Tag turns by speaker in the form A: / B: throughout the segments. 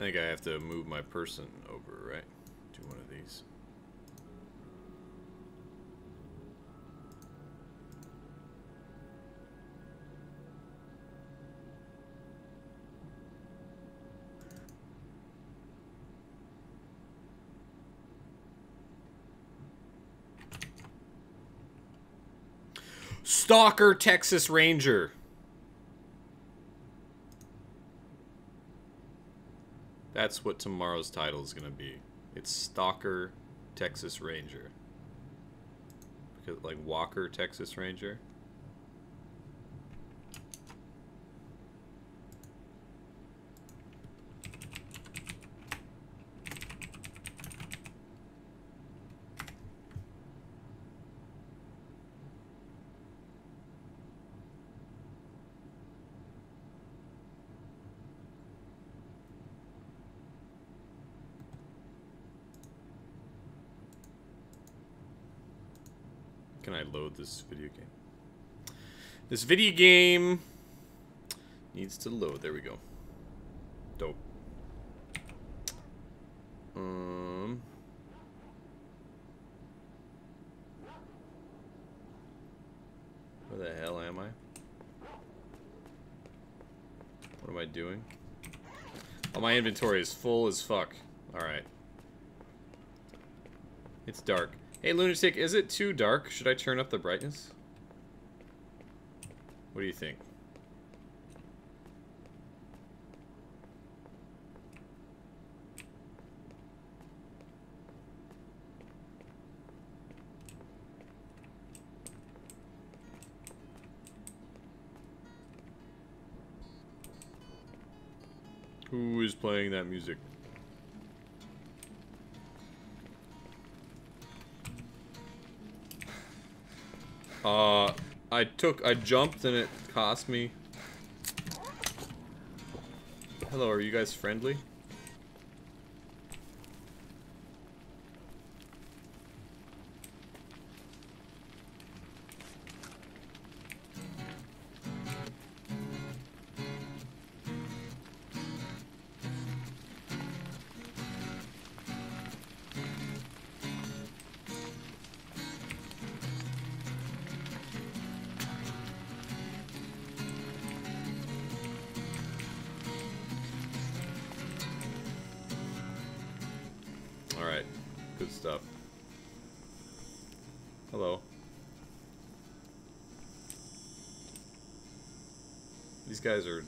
A: I think I have to move my person over, right? To one of these. Stalker Texas Ranger. That's what tomorrow's title is going to be. It's Stalker Texas Ranger. Because, like Walker Texas Ranger. Can I load this video game? This video game needs to load. There we go. Dope. Um. Where the hell am I? What am I doing? Oh, my inventory is full as fuck. Alright. It's dark. Hey, Lunatic, is it too dark? Should I turn up the brightness? What do you think? Who is playing that music? Uh, I took, I jumped and it cost me. Hello, are you guys friendly? These guys are...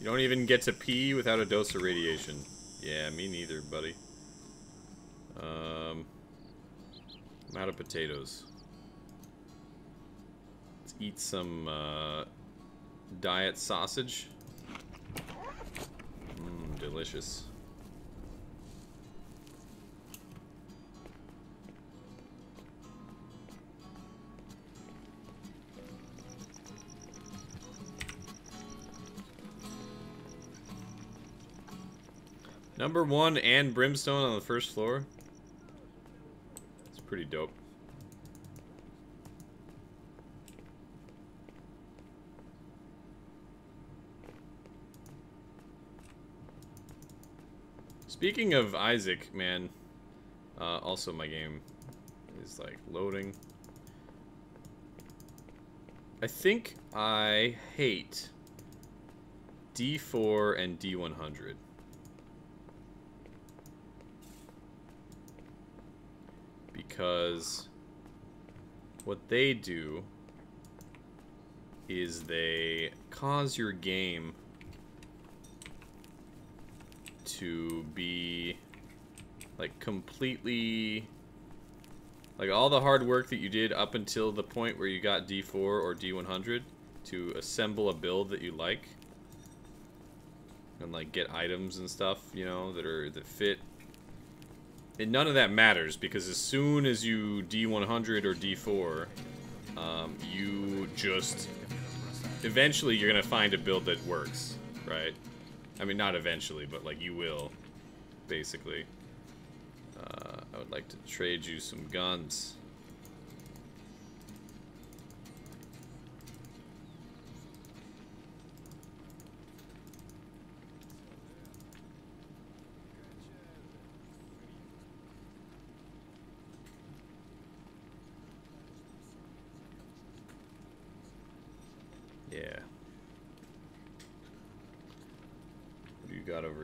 A: You don't even get to pee without a dose of radiation. Yeah, me neither, buddy. Um, I'm out of potatoes. Let's eat some uh, diet sausage. Mmm, delicious. Number one and brimstone on the first floor. It's pretty dope. Speaking of Isaac, man, uh, also my game is like loading. I think I hate D4 and D100. Because what they do is they cause your game to be like completely like all the hard work that you did up until the point where you got D4 or D100 to assemble a build that you like and like get items and stuff, you know, that are that fit. And none of that matters because as soon as you D100 or D4, um, you just eventually you're gonna find a build that works, right? I mean, not eventually, but like you will, basically. Uh, I would like to trade you some guns.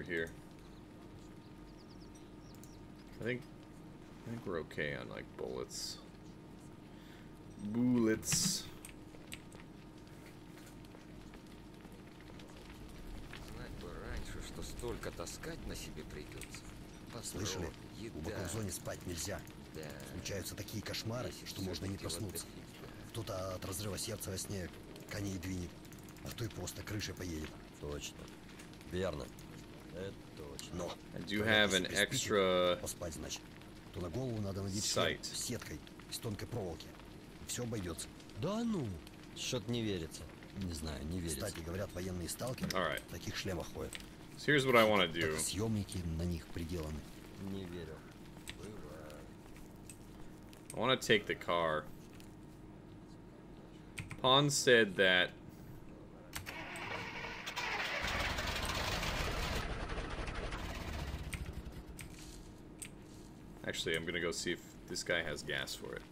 A: Here? I think I think we're okay on like bullets. Bullets.
B: Знать бы раньше, что столько таскать на себе придется.
C: Слышали? Глубоко в зоне спать нельзя.
B: Да.
C: Случаются такие кошмары,
B: Если
C: что можно не проснуться. Кто-то от разрыва сердца во сне коней двинет, а кто и просто крышей поедет.
D: Точно. Верно. Это точно.
C: Но
A: I do
C: когда
A: have
C: ты
A: an
C: себе спите,
A: extra
C: поспать, значит, то на голову надо надеть шлем
A: sight.
C: с сеткой из тонкой проволоки. И все обойдется.
D: Да ну. Что-то не верится. Не знаю, не верится.
C: Кстати, говорят, военные сталкеры
A: Alright.
C: в таких шлемах ходят.
A: So here's what I want to do.
C: Так съемники на них приделаны.
D: Не верю.
A: I want to take the car. Pon said that Actually, I'm gonna go see if this guy has gas for it.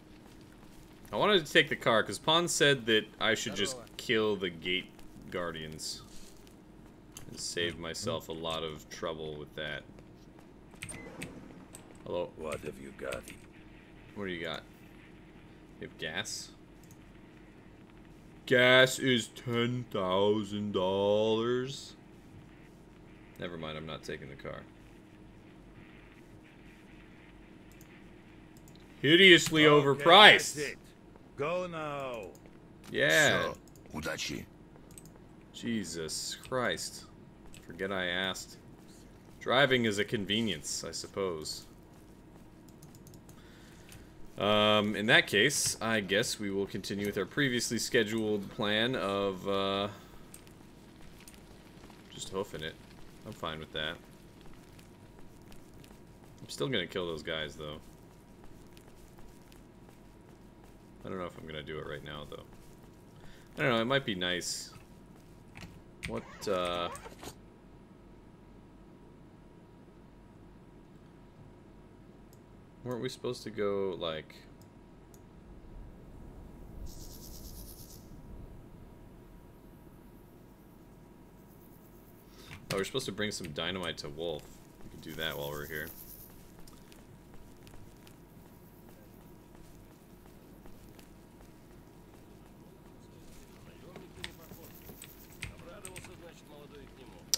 A: I wanted to take the car because Pon said that I should just kill the gate guardians and save hmm. myself a lot of trouble with that. Hello.
E: What have you got?
A: What do you got? You have gas? Gas is ten thousand dollars. Never mind, I'm not taking the car. Hideously
E: okay,
A: overpriced.
E: Go now.
A: Yeah.
F: So,
A: Jesus Christ. Forget I asked. Driving is a convenience, I suppose. Um, in that case, I guess we will continue with our previously scheduled plan of, uh, just hoofing it. I'm fine with that. I'm still gonna kill those guys, though. I don't know if I'm gonna do it right now, though. I don't know, it might be nice. What, uh... Weren't we supposed to go, like... Oh, we're supposed to bring some dynamite to Wolf. We can do that while we're here.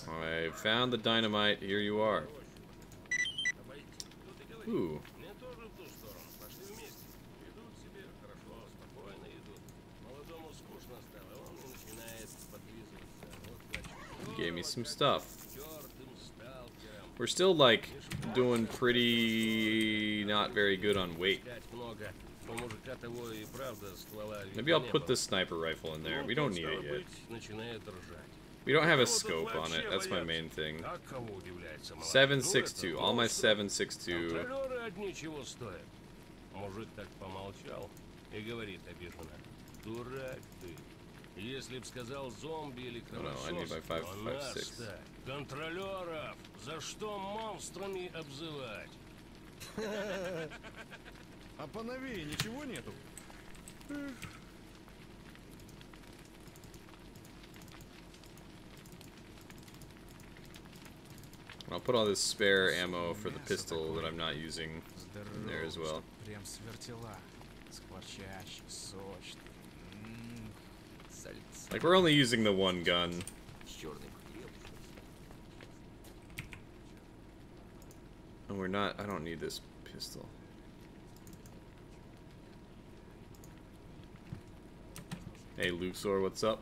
A: I found the dynamite. Here you are. Ooh. Gave me some stuff. We're still, like, doing pretty not very good on weight. Maybe I'll put this sniper rifle in there. We don't need it yet. We don't have a scope on it. That's my main thing. 762. All my 762.
G: Мужик так помолчал и говорит обиженно. Дурак ты. Если контролеров, за что монстрами обзывать?
H: А по новее ничего нету?
A: And I'll put all this spare ammo for the pistol that I'm not using in there as well. Like, we're only using the one gun. And we're not... I don't need this pistol. Hey, Luxor, what's up?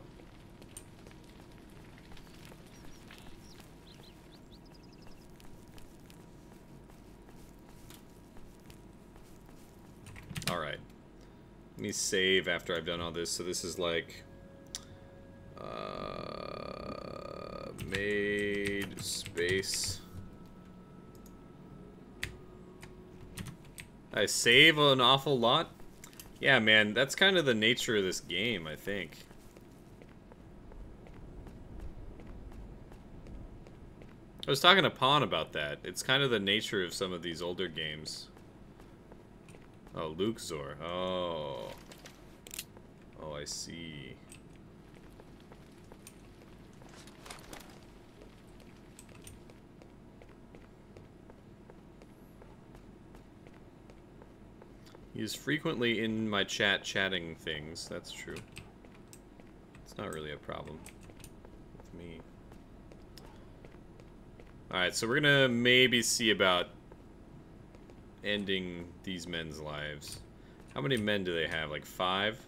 A: Let me save after I've done all this. So this is like... Uh, made space... I save an awful lot? Yeah, man, that's kind of the nature of this game, I think. I was talking to Pawn about that. It's kind of the nature of some of these older games. Oh, Luxor. Oh. Oh, I see. He is frequently in my chat chatting things. That's true. It's not really a problem with me. Alright, so we're gonna maybe see about ending these men's lives. How many men do they have? Like five?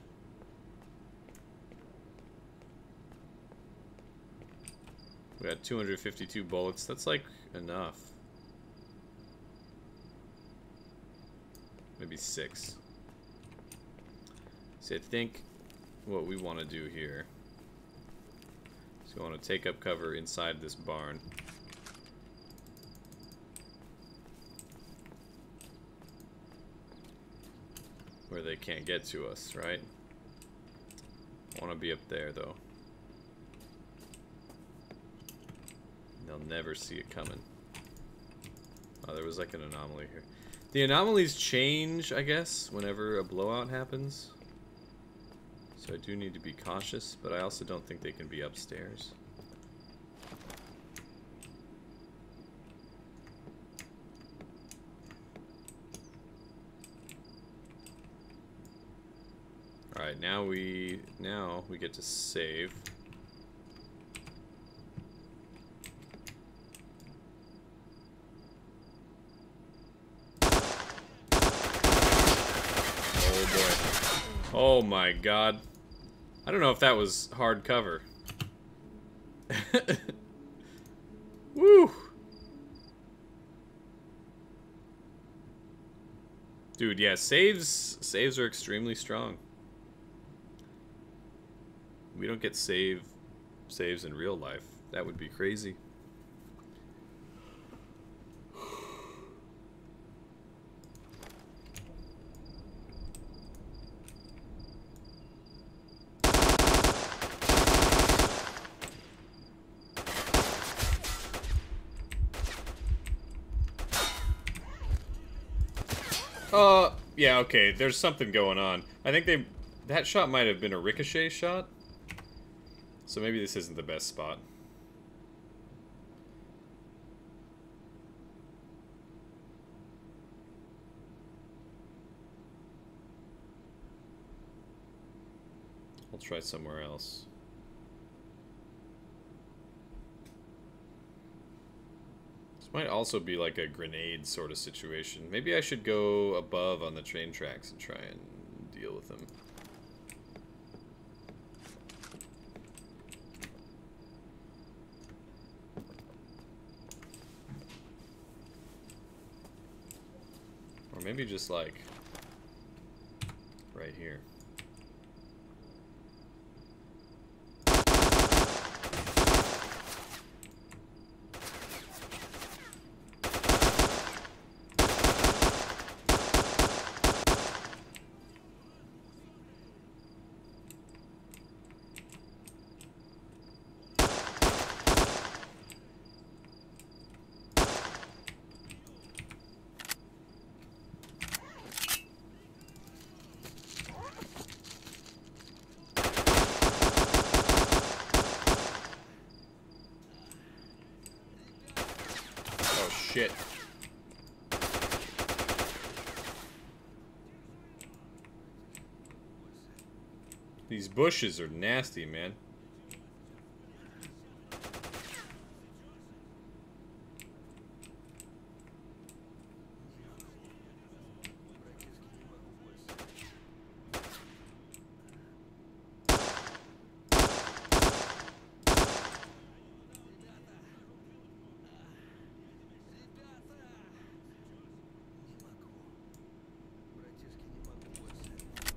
A: We got 252 bullets. That's like enough. Maybe six. So I think what we want to do here is we want to take up cover inside this barn. Where they can't get to us, right? Want to be up there, though. They'll never see it coming. Oh, there was like an anomaly here. The anomalies change, I guess, whenever a blowout happens. So I do need to be cautious, but I also don't think they can be upstairs. Alright, now we now we get to save. Oh boy. Oh my god. I don't know if that was hard cover. Woo! Dude, yeah, saves saves are extremely strong. We don't get save saves in real life. That would be crazy. Uh, yeah, okay, there's something going on. I think they... That shot might have been a ricochet shot. So maybe this isn't the best spot. I'll try somewhere else. This might also be like a grenade sort of situation. Maybe I should go above on the train tracks and try and deal with them. Or maybe just like right here. Oh shit. These bushes are nasty, man.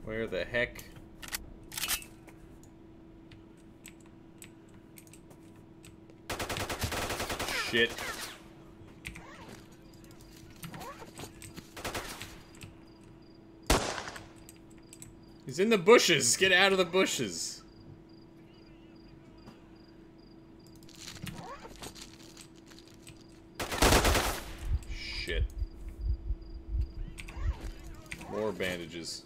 A: Where the heck? Shit. He's in the bushes. Get out of the bushes. Shit. More bandages.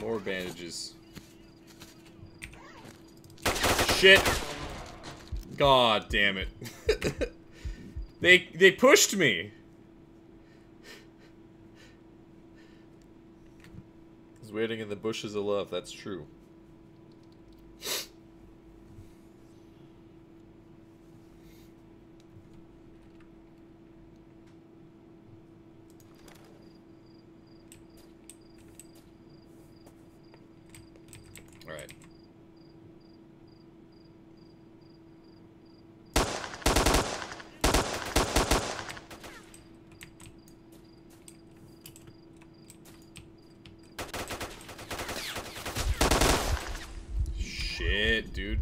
A: More bandages. Shit. God damn it. they they pushed me. I was waiting in the bushes of love, that's true. Alright. Shit, dude.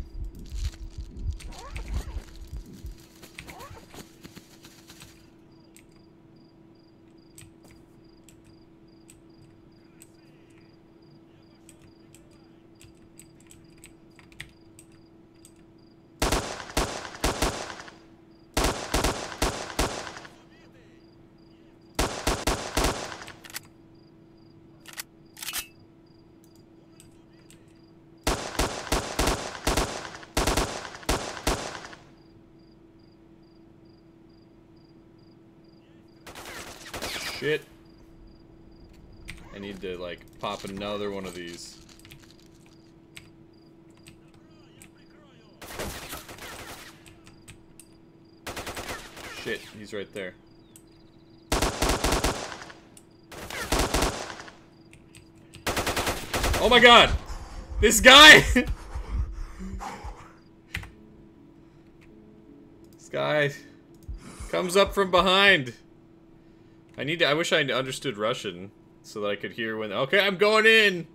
A: Shit. I need to, like, pop another one of these. Shit, he's right there. Oh my god! This guy! this guy comes up from behind. I need to, I wish I understood Russian so that I could hear when, okay, I'm going in!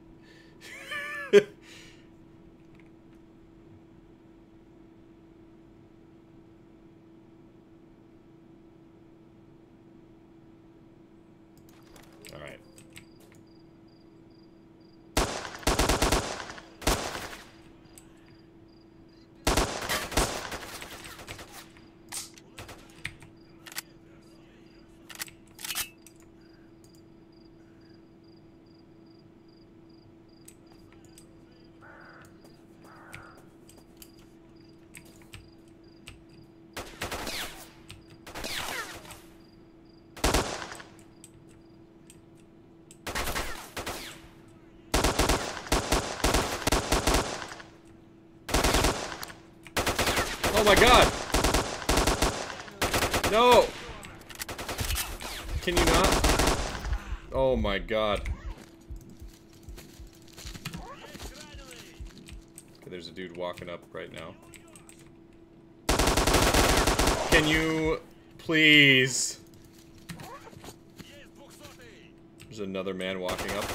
A: Alright. Oh my god! No! Can you not? Oh my god. Okay, there's a dude walking up right now. Can you please? There's another man walking up.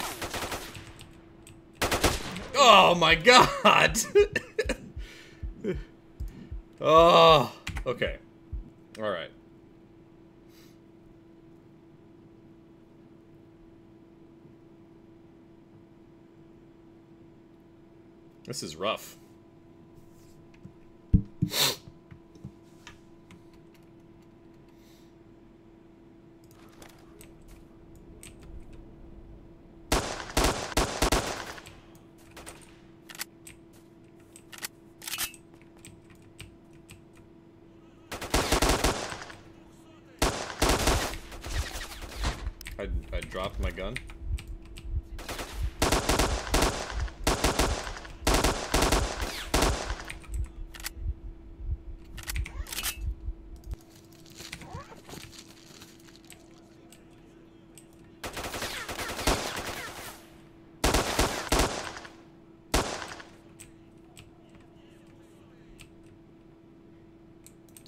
A: Oh my god! Oh, okay. All right. This is rough. I, I dropped my gun.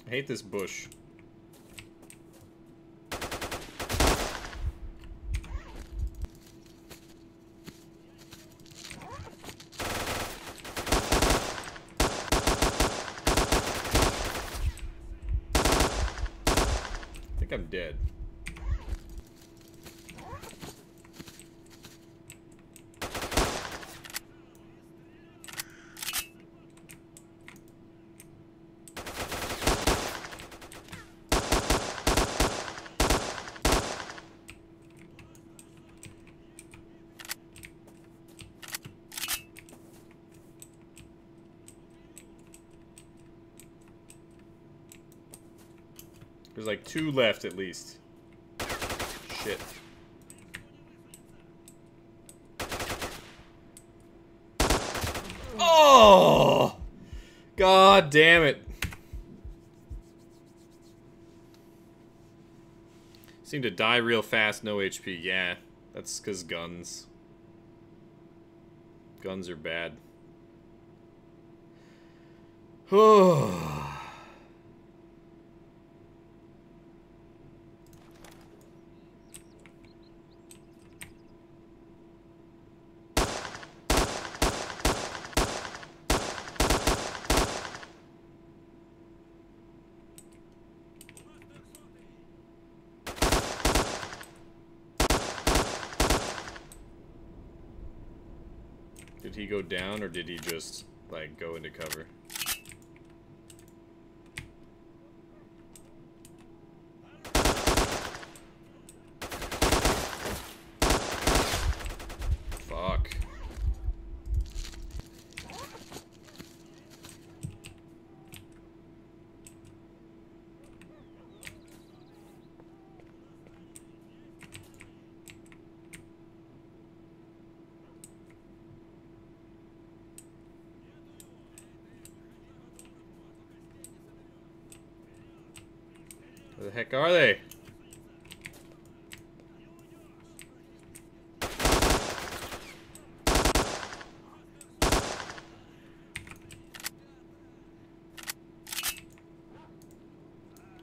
A: I hate this bush. There's like two left at least. Shit. Oh! God damn it. Seem to die real fast, no HP. Yeah, that's because guns. Guns are bad. Oh. Did he go down or did he just like go into cover? Fuck. Where the heck are they?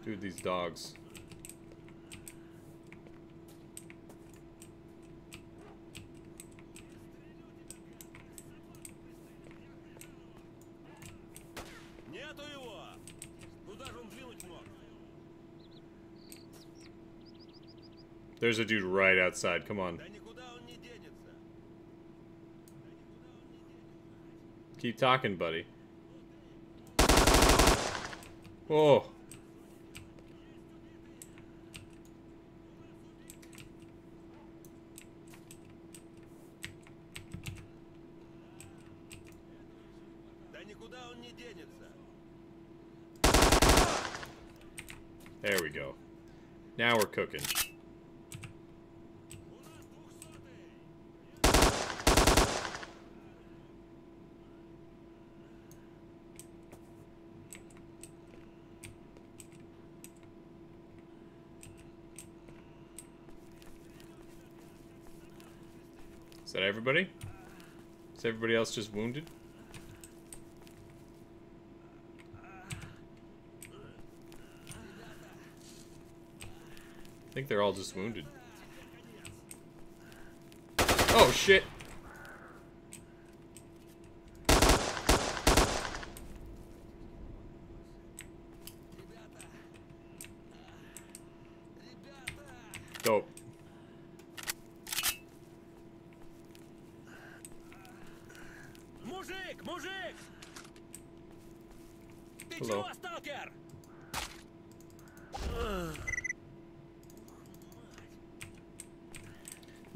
A: Dude, these dogs. There's a dude right outside. Come on. Keep talking, buddy.
G: Oh.
A: There we go. Now we're cooking. Everybody? Is everybody else just wounded? I think they're all just wounded. Oh shit!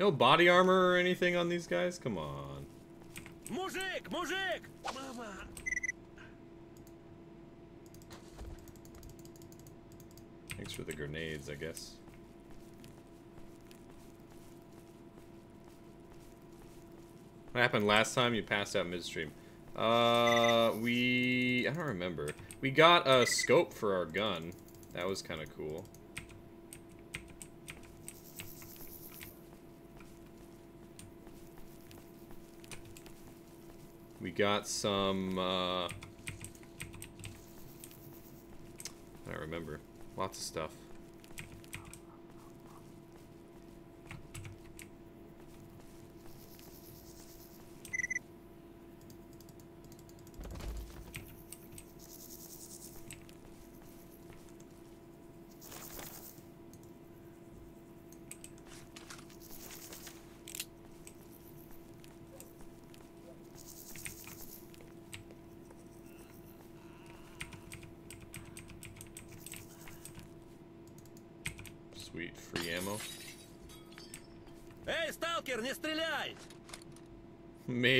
A: No body armor or anything on these guys? Come on.
G: Мужик, мужик! Мама!
A: Thanks for the grenades, I guess. What happened last time you passed out midstream? Uh, we... I don't remember. We got a scope for our gun. That was kind of cool. We got some, uh... I don't remember. Lots of stuff.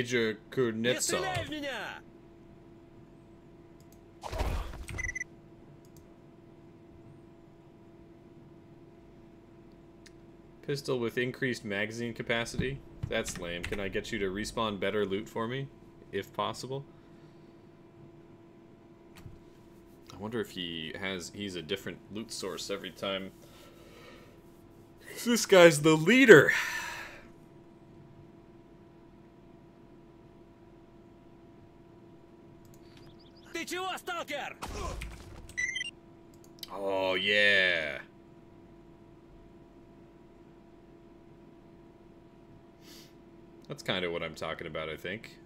A: Major
G: Kurnitsov.
A: Pistol with increased magazine capacity? That's lame. Can I get you to respawn better loot for me? If possible? I wonder if he has he's a different loot source every time. This guy's the leader. That's kind of what I'm talking about, I think.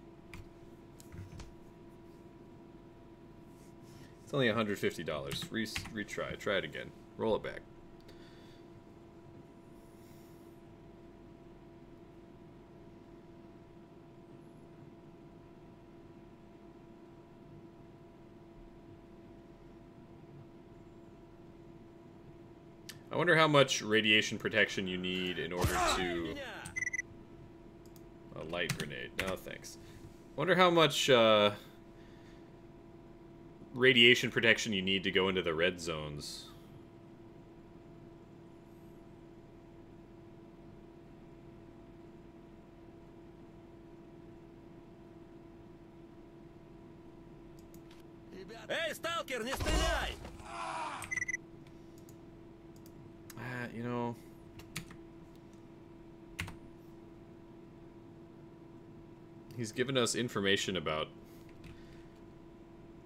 A: It's only $150. Re retry. Try it again. Roll it back. I wonder how much radiation protection you need in order to... Light grenade. No, thanks. Wonder how much uh, radiation protection you need to go into the red zones. given us information about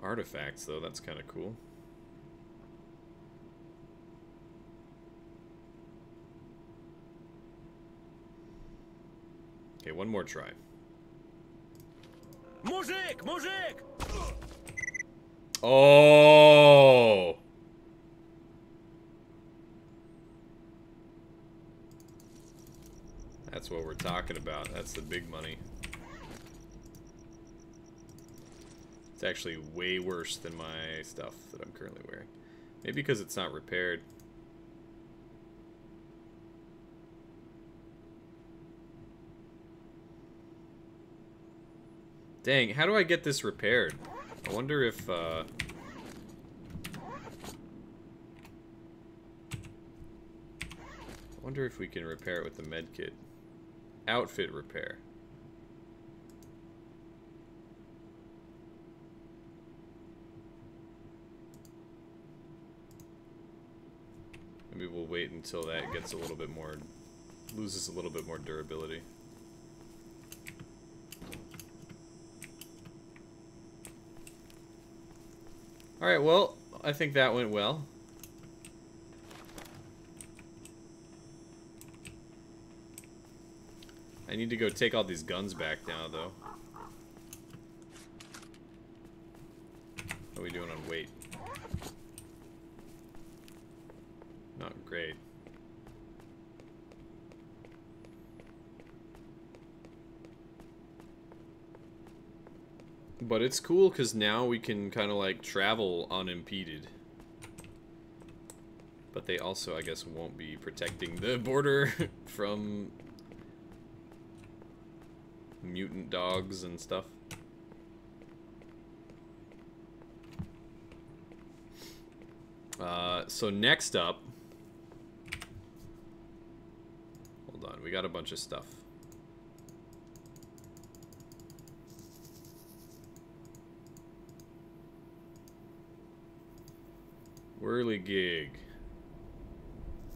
A: artifacts, though. That's kind of cool. Okay, one more try. Oh! That's what we're talking about. That's the big money. It's actually way worse than my stuff that I'm currently wearing. Maybe because it's not repaired. Dang, how do I get this repaired? I wonder if, uh... I wonder if we can repair it with the med kit. Outfit repair. Maybe we'll wait until that gets a little bit more, loses a little bit more durability. Alright, well, I think that went well. I need to go take all these guns back now, though. How are we doing on weight? Not great. But it's cool because now we can kind of like travel unimpeded. But they also, I guess, won't be protecting the border from mutant dogs and stuff. Uh, so next up, hold on, got a bunch of stuff. Whirligig.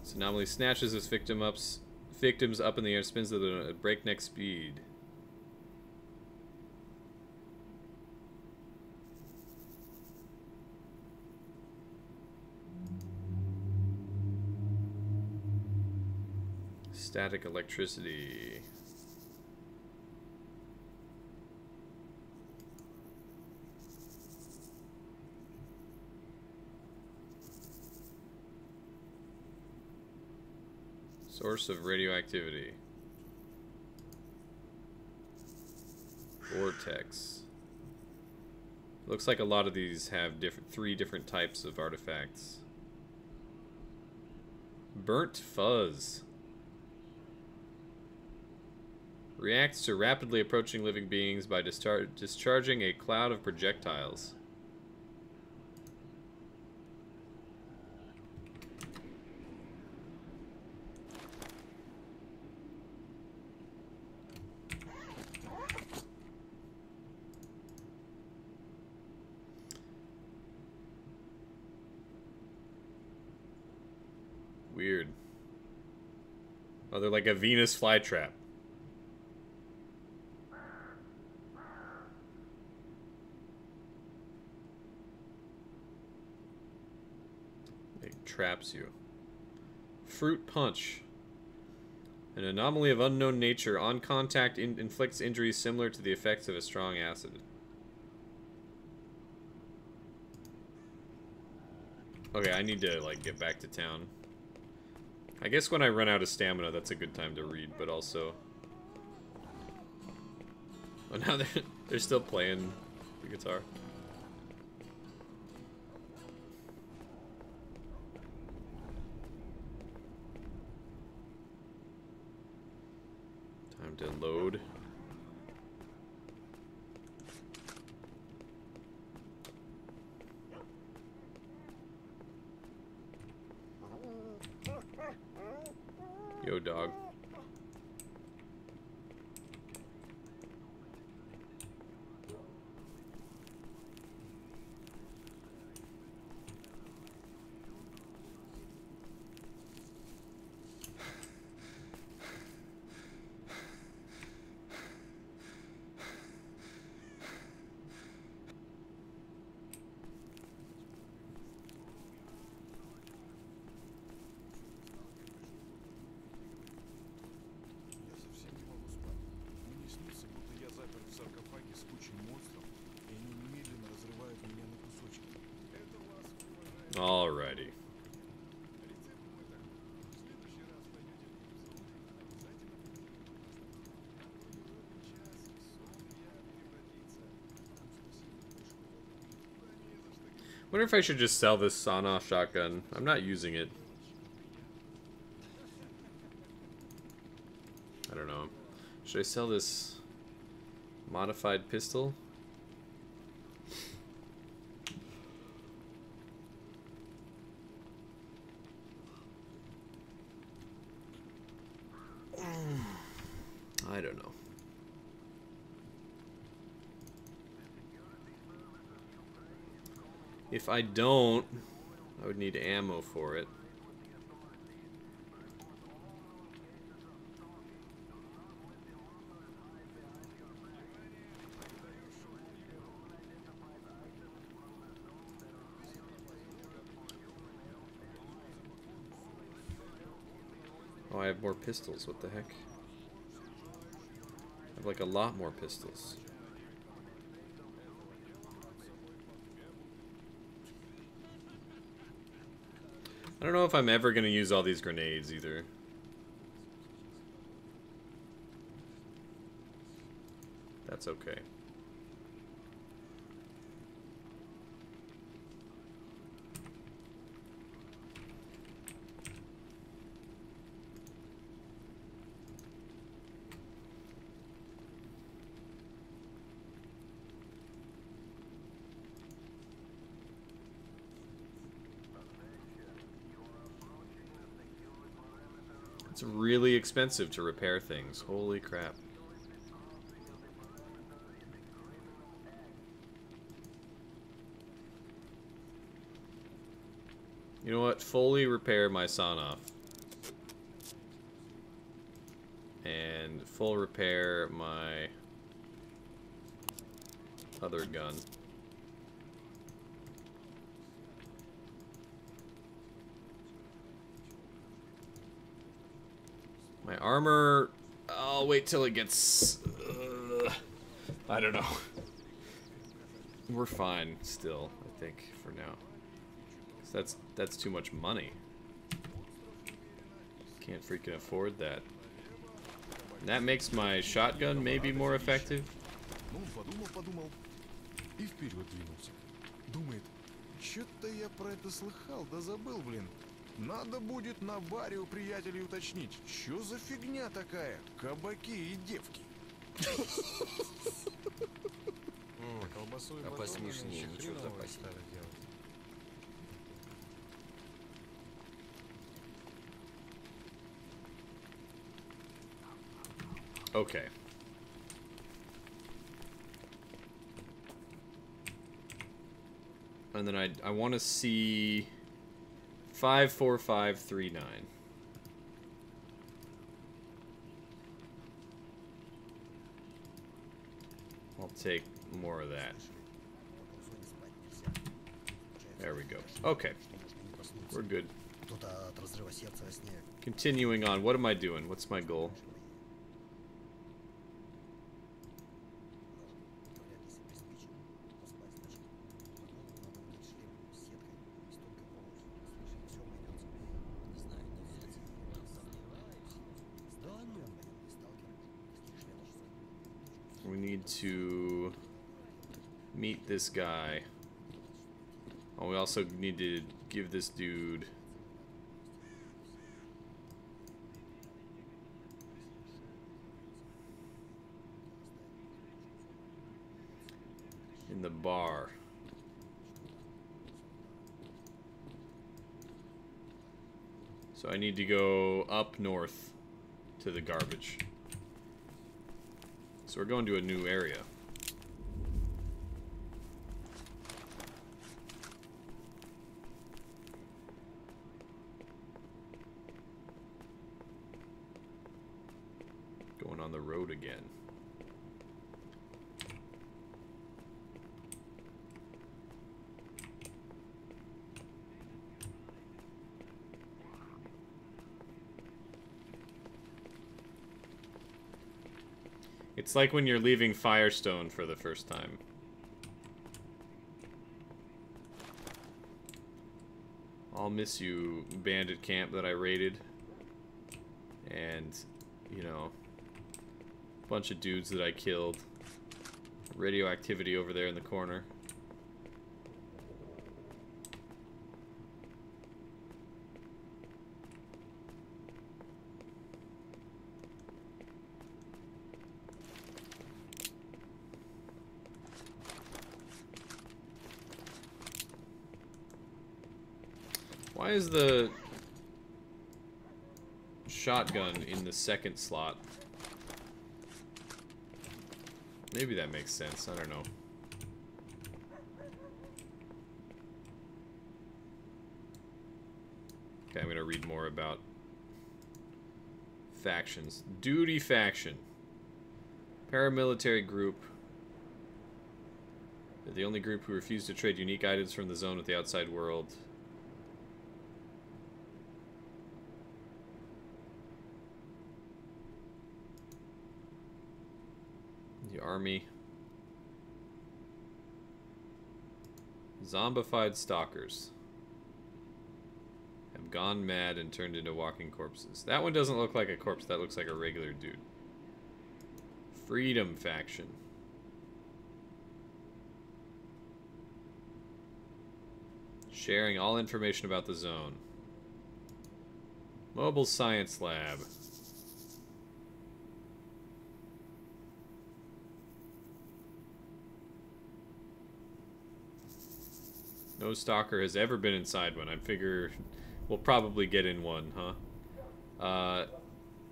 A: This anomaly snatches its victim ups, victims up in the air, spins at a breakneck speed. Static electricity. Source of radioactivity. Vortex. Looks like a lot of these have different three different types of artifacts. Burnt fuzz. Reacts to rapidly approaching living beings by dischar discharging a cloud of projectiles. Weird. Oh, they're like a Venus flytrap. Traps you. Fruit punch. An anomaly of unknown nature. On contact, in inflicts injuries similar to the effects of a strong acid. Okay, I need to like get back to town. I guess when I run out of stamina, that's a good time to read, but also. Oh, now they're they're still playing the guitar. Wonder if I should just sell this sawn-off shotgun. I'm not using it. I don't know. Should I sell this modified pistol? I don't know. If I don't, I would need ammo for it. Oh, I have more pistols. What the heck? I have like a lot more pistols. I don't know if I'm ever going to use all these grenades either. That's okay. It's really expensive to repair things. Holy crap. You know what? Fully repair my sawn off. And full repair my other gun. My armor... I'll wait till it gets... Uh, I don't know. We're fine still, I think, for now. 'Cause that's, that's too much money. Can't freaking afford that. And that makes my shotgun maybe more effective.
H: Ну, подумал, подумал. И вперед двинулся. Думает, что-то я про это слыхал, да забыл, блин. Надо будет на баре у приятелей уточнить, что за фигня такая? Кабаки и девки. колбасу
B: А посмешнее ничего запасе нет.
A: Okay. And then I I want to see Five four five three nine. I'll take more of that. There we go. Okay. We're good. Continuing on. What am I doing? What's my goal? This guy. Oh, we also need to give this dude. In the bar. So I need to go up north to the garbage. So we're going to a new area. Going on the road again. It's like when you're leaving Firestone for the first time. I'll miss you, bandit camp that I raided. And, you know, bunch of dudes that I killed. Radioactivity over there in the corner. Why is the shotgun in the second slot? Maybe that makes sense. I don't know. Okay, I'm going to read more about factions. Duty faction. Paramilitary group. They're the only group who refuse to trade unique items from the zone with the outside world. The army. Zombified stalkers. Have gone mad and turned into walking corpses. That one doesn't look like a corpse, that looks like a regular dude. Freedom faction. Sharing all information about the zone. Mobile Science Lab. No stalker has ever been inside one. I figure we'll probably get in one, huh? Uh,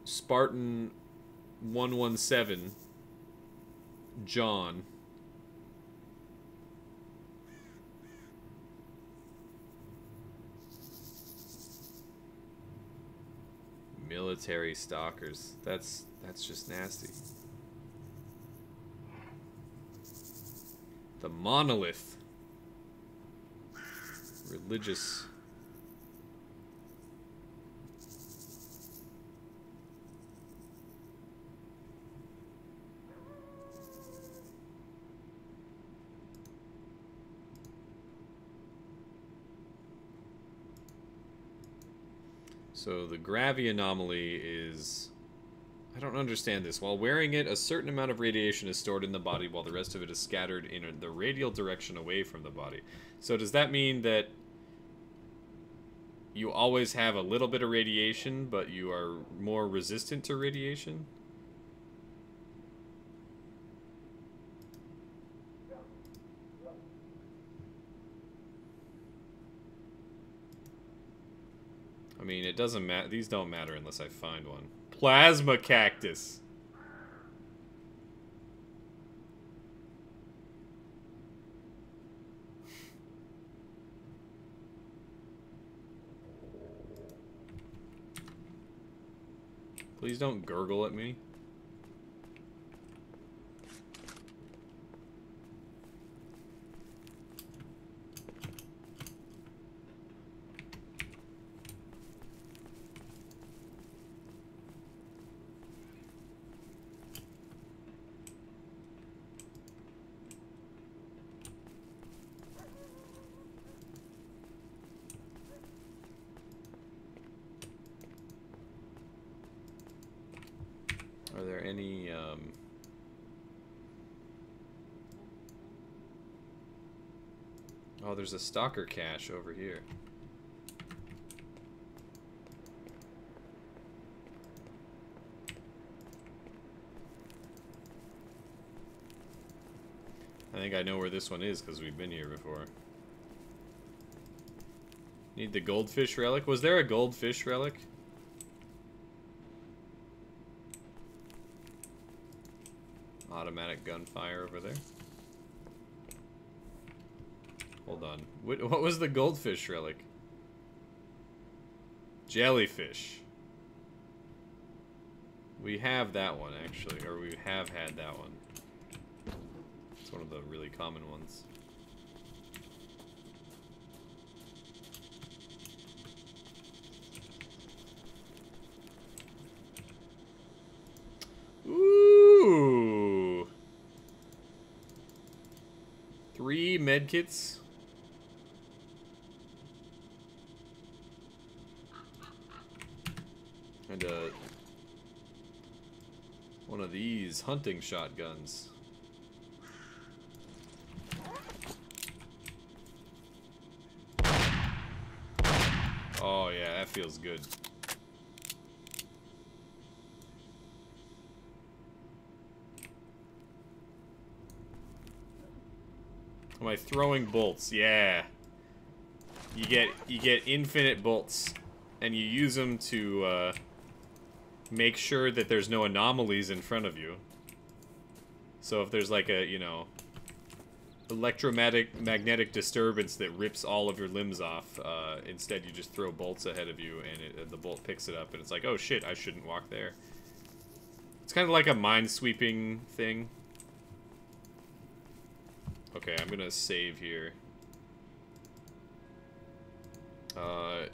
A: Spartan 117. John. Military stalkers. That's that's just nasty. The monolith religious So the gravity anomaly is I don't understand this. While wearing it, a certain amount of radiation is stored in the body while the rest of it is scattered in the radial direction away from the body. So does that mean that you always have a little bit of radiation, but you are more resistant to radiation? I mean, it doesn't matter. These don't matter unless I find one. Plasma cactus. Please don't gurgle at me. me, um... Oh, there's a stalker cache over here. I think I know where this one is because we've been here before. Need the goldfish relic. Was there a goldfish relic? Automatic gunfire over there. Hold on. What, what was the goldfish relic? Jellyfish. We have that one, actually. Or we have had that one. It's one of the really common ones. Ooh. Three medkits. And uh one of these hunting shotguns. Oh yeah, that feels good. Am I throwing bolts? Yeah. You get you get infinite bolts, and you use them to uh, make sure that there's no anomalies in front of you. So if there's like a you know electromagnetic magnetic disturbance that rips all of your limbs off, uh, instead you just throw bolts ahead of you, and it, the bolt picks it up, and it's like, oh shit, I shouldn't walk there. It's kind of like a mind-sweeping thing. Okay, I'm gonna save here. Uh...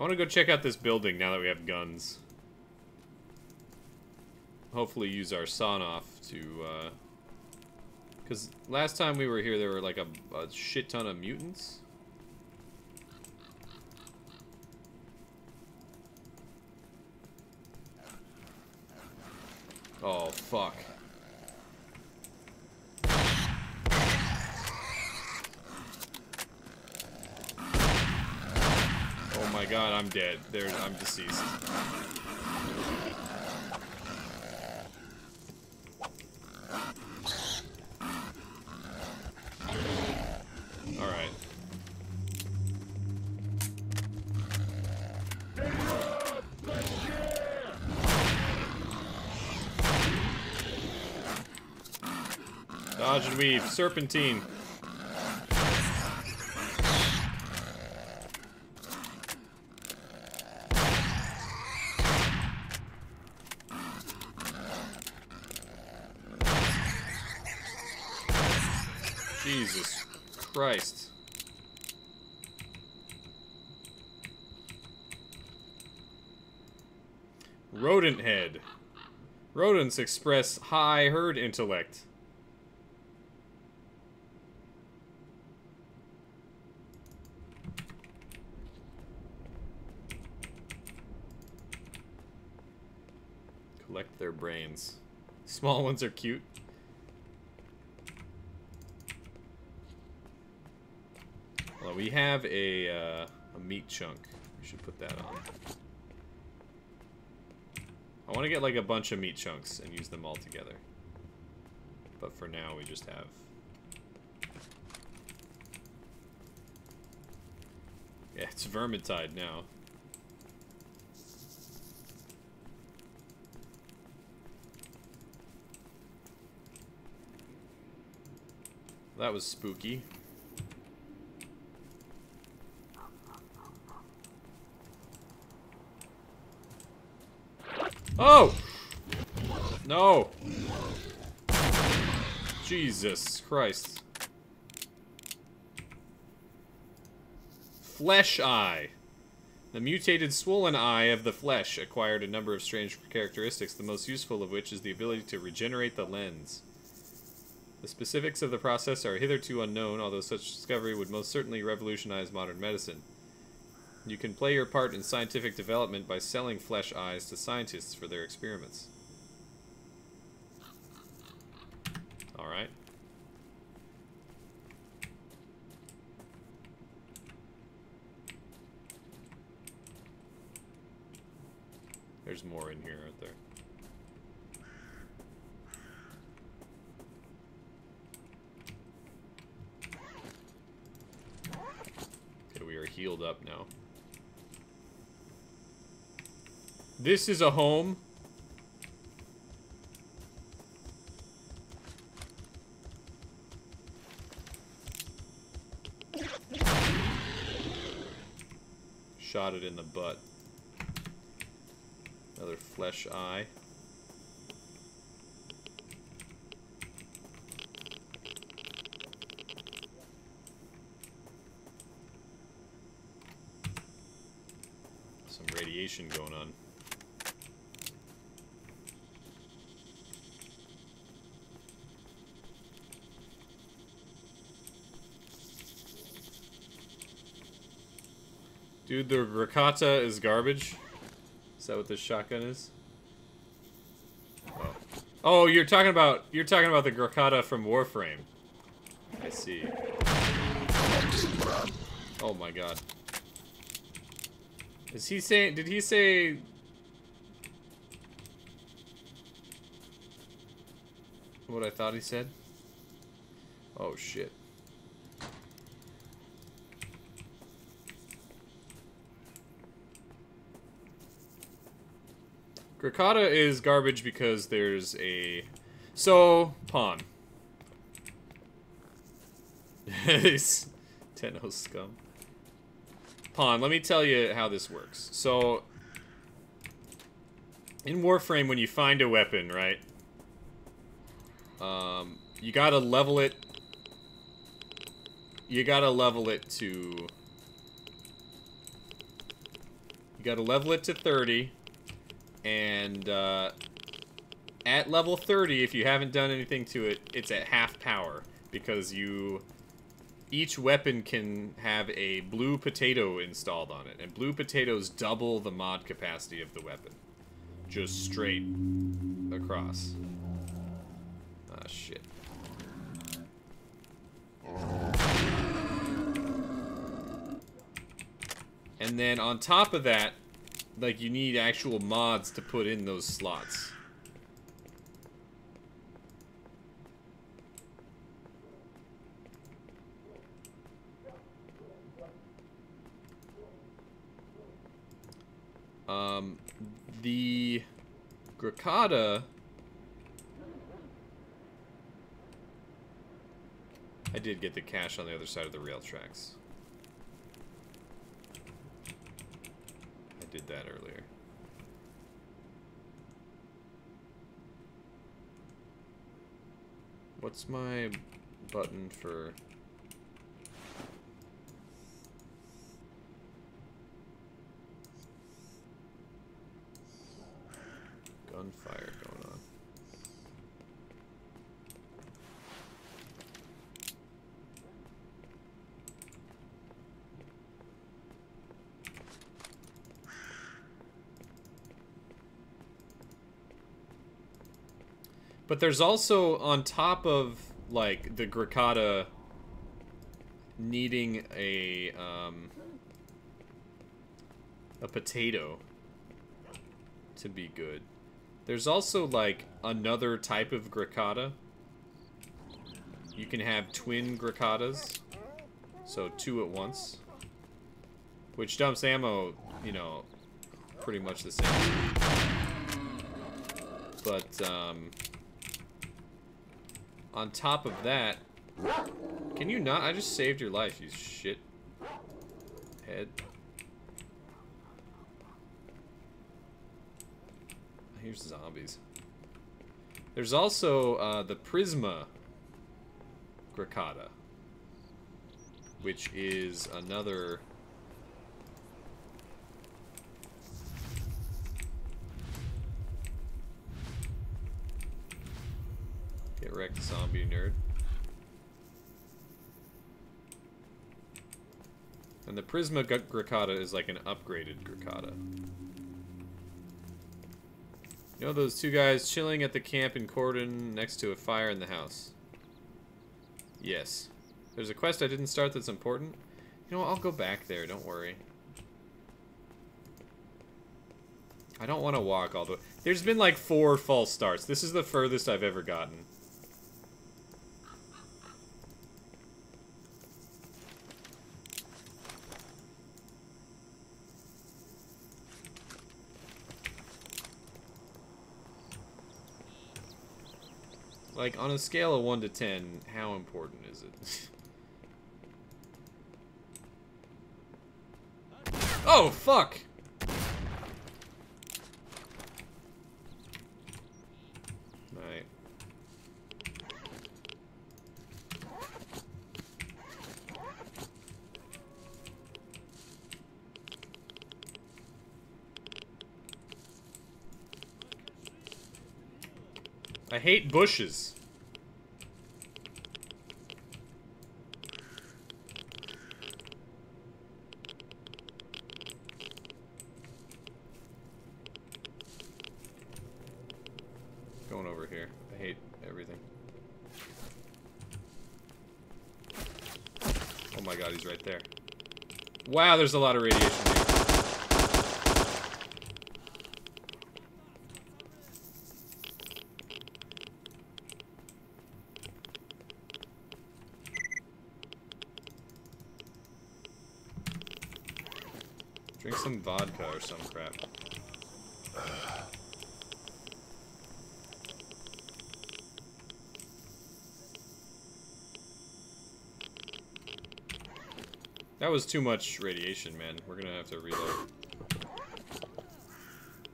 A: I want to go check out this building now that we have guns. Hopefully use our sawn off to, uh... Because last time we were here, there were like a, a shit ton of mutants. Oh, fuck. Oh my god, I'm dead. There, I'm deceased. Alright. Dodge and weave. Serpentine. Jesus Christ. Rodent head. Express high herd intellect. Collect their brains. Small ones are cute. Well, we have a, uh, a meat chunk. We should put that on. I want to get like a bunch of meat chunks and use them all together. But for now, we just have... Yeah, it's Vermintide now. That was spooky. Oh! No! Jesus Christ. Flesh Eye. The mutated swollen eye of the flesh acquired a number of strange characteristics, the most useful of which is the ability to regenerate the lens. The specifics of the process are hitherto unknown, although such discovery would most certainly revolutionize modern medicine. You can play your part in scientific development by selling flesh eyes to scientists for their experiments. Alright. There's more in here, aren't there? We are healed up now. This is a home. Shot it in the butt. Another flesh eye. Some radiation going on. Dude, the Grakata is garbage. Is that what this shotgun is? Oh. Oh, you're talking about you're talking about the Grakata from Warframe. I see. Oh my god. Is he saying did he say what I thought he said? Oh shit. Grakata is garbage because there's a... So, pawn. Tenno scum. Pawn, let me tell you how this works. So, in Warframe, when you find a weapon, right? Um, you gotta level it... You gotta level it to... You gotta level it to 30 and uh, at level 30 if you haven't done anything to it it's at half power because you each weapon can have a blue potato installed on it and blue potatoes double the mod capacity of the weapon. Just straight across. Ah shit. And then on top of that like you need actual mods to put in those slots. Um, the Grakata... I did get the cache on the other side of the rail tracks. Did that earlier. What's my button for... Gunfire going on. But there's also on top of like the Grakata needing a um, a potato to be good. There's also like another type of Grakata. You can have twin Grakatas, so two at once, which dumps ammo, you know, pretty much the same. But um, on top of that, can you not? I just saved your life, you shit head. Here's zombies. There's also uh, the Prisma Grakata, which is another... And the Prisma Gr- Grakata is like an upgraded Grakata. You know those two guys chilling at the camp in Cordon next to a fire in the house? Yes. There's a quest I didn't start that's important. You know, what, I'll go back there, don't worry. I don't want to walk all the way. There's been like four false starts. This is the furthest I've ever gotten. Like, on a scale of 1 to 10, how important is it? oh, fuck! Right. I hate bushes. Going over here. I hate everything. Oh my god, he's right there. Wow, there's a lot of radiation here. Drink some vodka or some crap. That was too much radiation, man. We're gonna have to reload.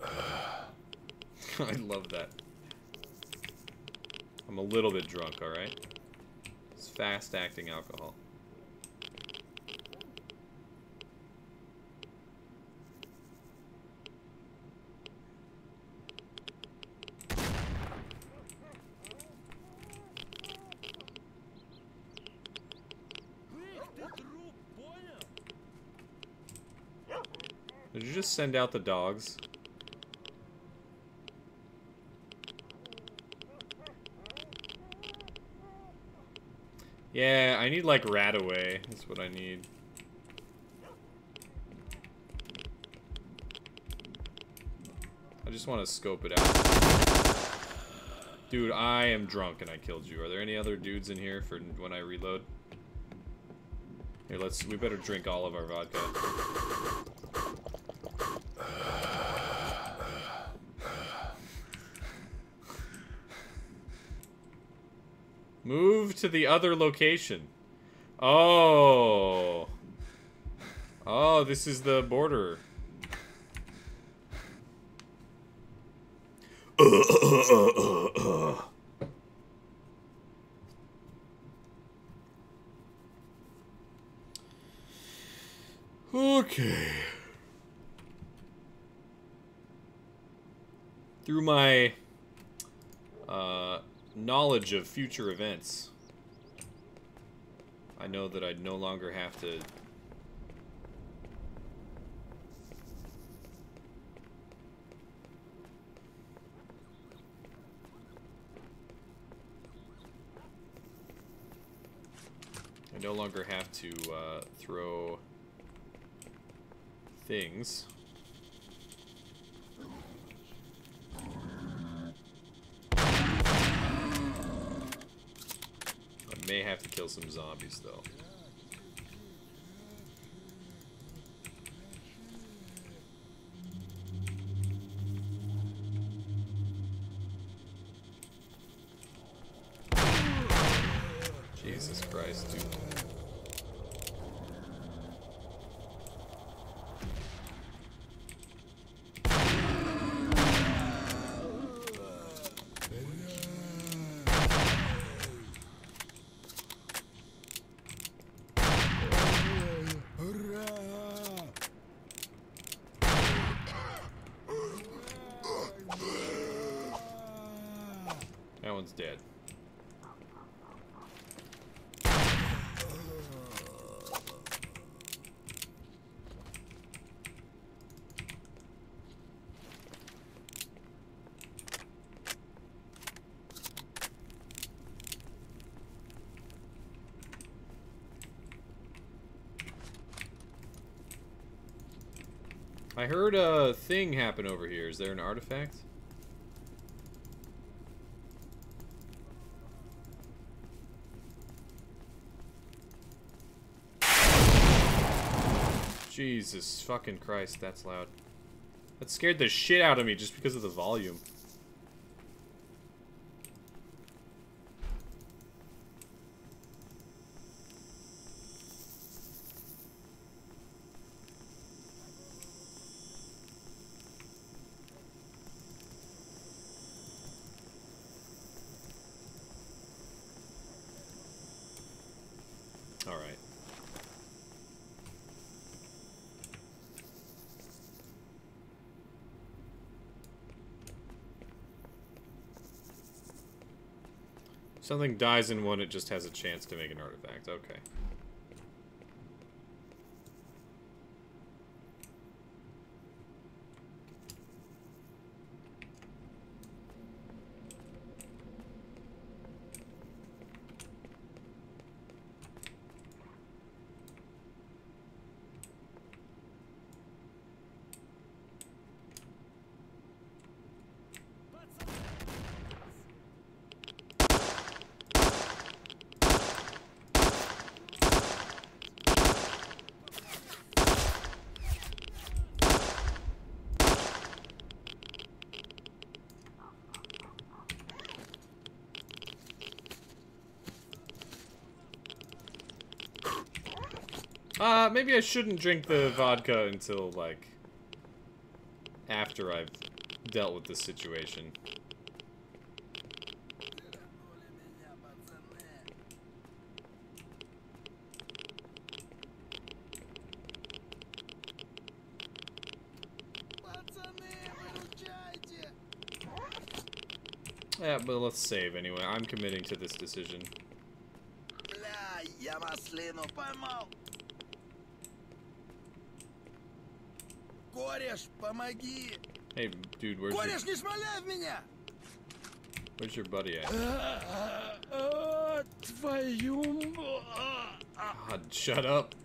A: I love that. I'm a little bit drunk, alright? It's fast acting alcohol. Send out the dogs? Yeah, I need like Rataway. That's what I need. I just want to scope it out. Dude, I am drunk and I killed you. Are there any other dudes in here for when I reload? Here, let's. We better drink all of our vodka. To the other location. Oh. Oh, this is the border. Okay. Through my uh, knowledge of future events, I know that I'd no longer have to I no longer have to uh, throw things. I may have to kill some zombies though. Jesus Christ, dude. That one's dead. I heard a thing happen over here. Is there an artifact? Jesus fucking Christ, that's loud. That scared the shit out of me just because of the volume. Alright. Something dies in one, it just has a chance to make an artifact. Okay. Uh, maybe I shouldn't drink the vodka until, like, after I've dealt with this situation. Yeah, but let's save anyway. I'm committing to this decision.
F: Бля, я маслину поймал. Кореш, помоги!
A: Hey, dude, where's your,
F: Кореш, не шмаляй в меня!
A: where's your buddy at?
F: А, Твою... м- а, а.
A: God, shut up.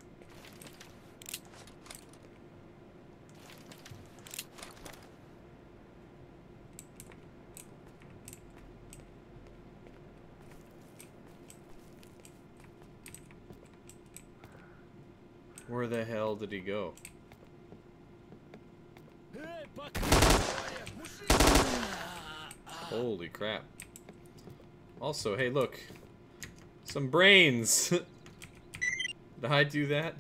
A: Where the hell did he go? Holy crap. Also, hey, look. Some brains! Did I do that?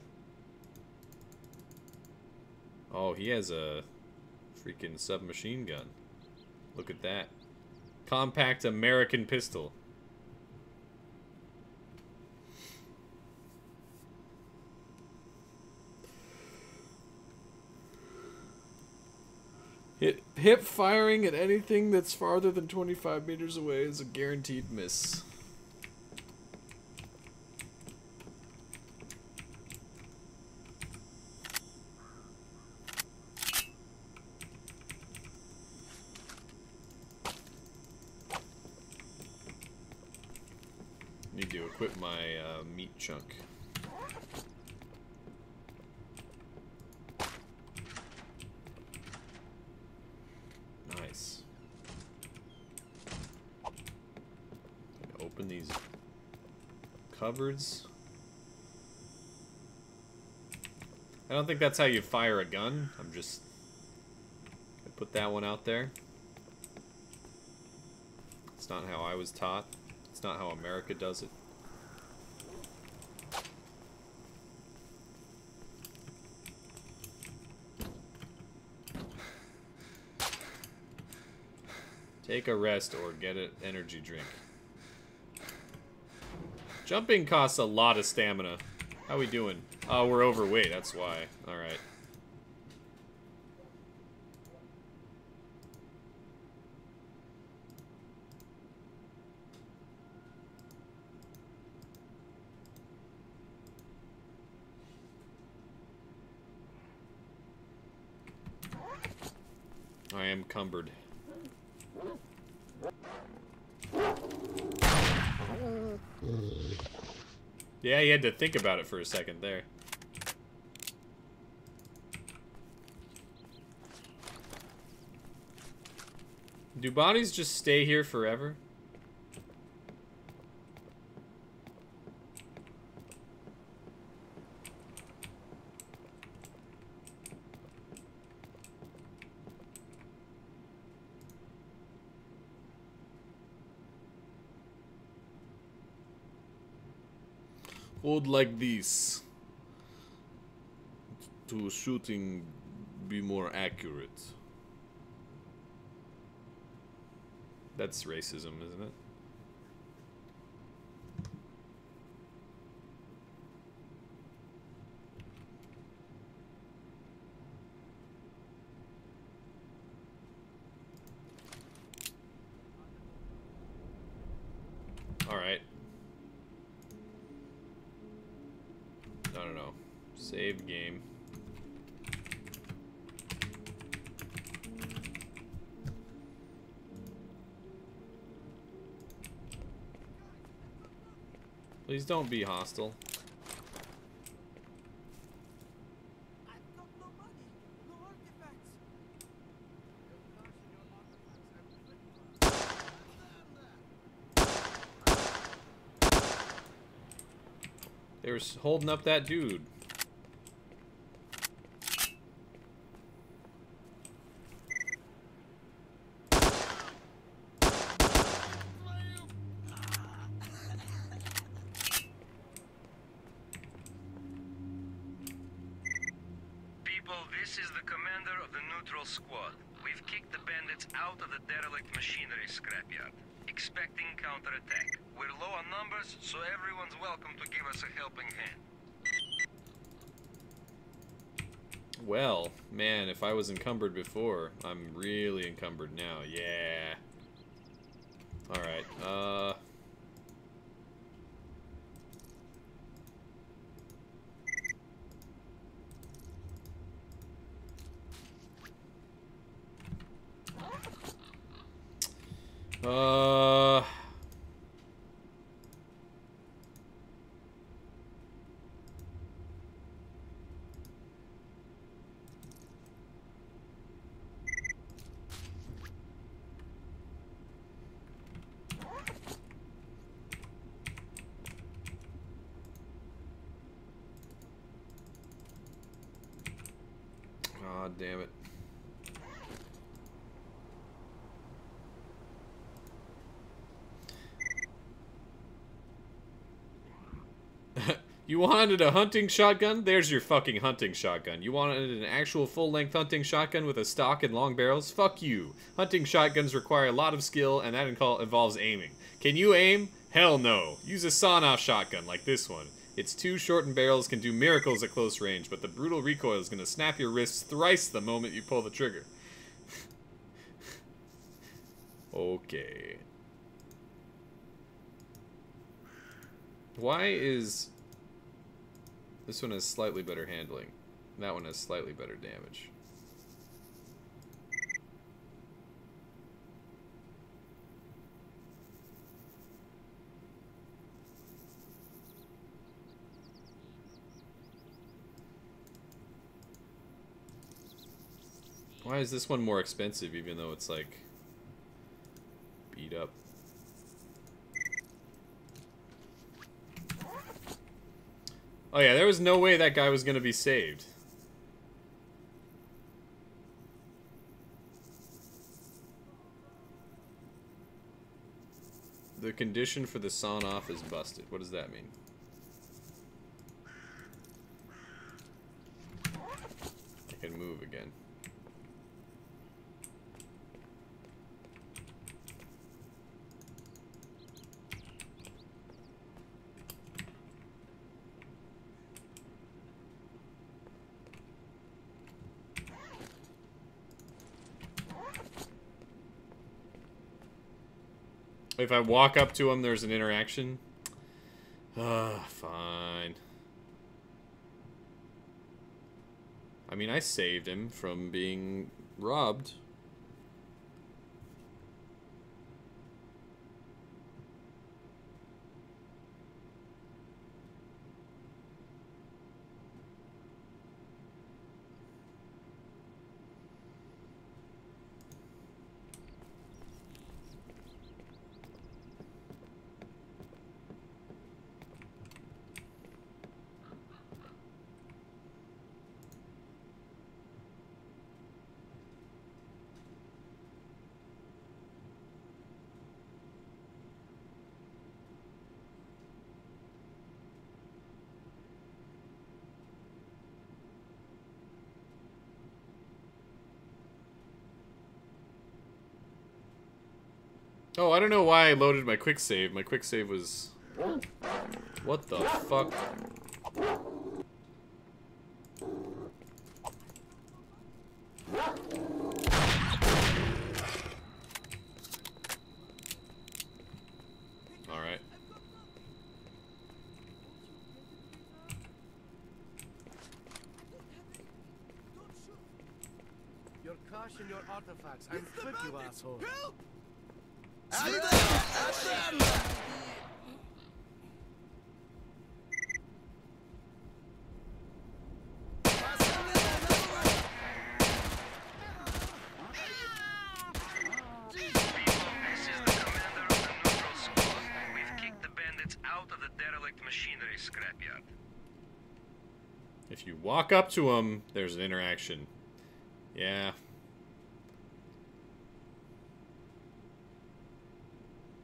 A: Oh, he has a freaking submachine gun. Look at that. Compact American pistol. Hip firing at anything that's farther than 25 meters away is a guaranteed miss. Need to equip my uh, meat chunk. Nice. Open these I don't think that's how you fire a gun. I'm just gonna put that one out there. It's not how I was taught. It's not how America does it. Take a rest or get an energy drink. Jumping costs a lot of stamina. How are we doing? Oh, we're overweight, that's why. Alright. I am cumbered. Yeah, you had to think about it for a second there. Do bodies just stay here forever? Like this to shooting be more accurate. That's racism, isn't it? Alright. I don't know. Save game. Please don't be hostile. They were holding up that dude.
I: People, this is the commander of the neutral squad. We've kicked the bandits out of the derelict machinery scrapyard. Expecting counterattack. We're low on numbers, so everyone's welcome to give us a helping hand.
A: Well, man, if I was encumbered before, I'm really encumbered now. Yeah. Alright, uh... Uh... Aw, damn it. you wanted a hunting shotgun? There's your fucking hunting shotgun. You wanted an actual full-length hunting shotgun with a stock and long barrels? Fuck you. Hunting shotguns require a lot of skill, and that involves aiming. Can you aim? Hell no. Use a sawn-off shotgun like this one. Its two shortened barrels can do miracles at close range, but the brutal recoil is going to snap your wrists thrice the moment you pull the trigger. okay. Why is this one has slightly better handling? That one has slightly better damage. Why is this one more expensive even though it's like beat up? Oh yeah, there was no way that guy was gonna be saved. The condition for the sawn off is busted. What does that mean? I can move again. If I walk up to him, there's an interaction. Ah, fine. I mean, I saved him from being robbed. Oh, I don't know why I loaded my quick save. My quick save was. What the fuck? Alright.
G: Your cash and your artifacts. I'm flip you asshole.
I: This is the commander of the neutral squad. We've kicked the bandits out of the derelict machinery scrapyard.
A: If you walk up to him, there's an interaction. Yeah.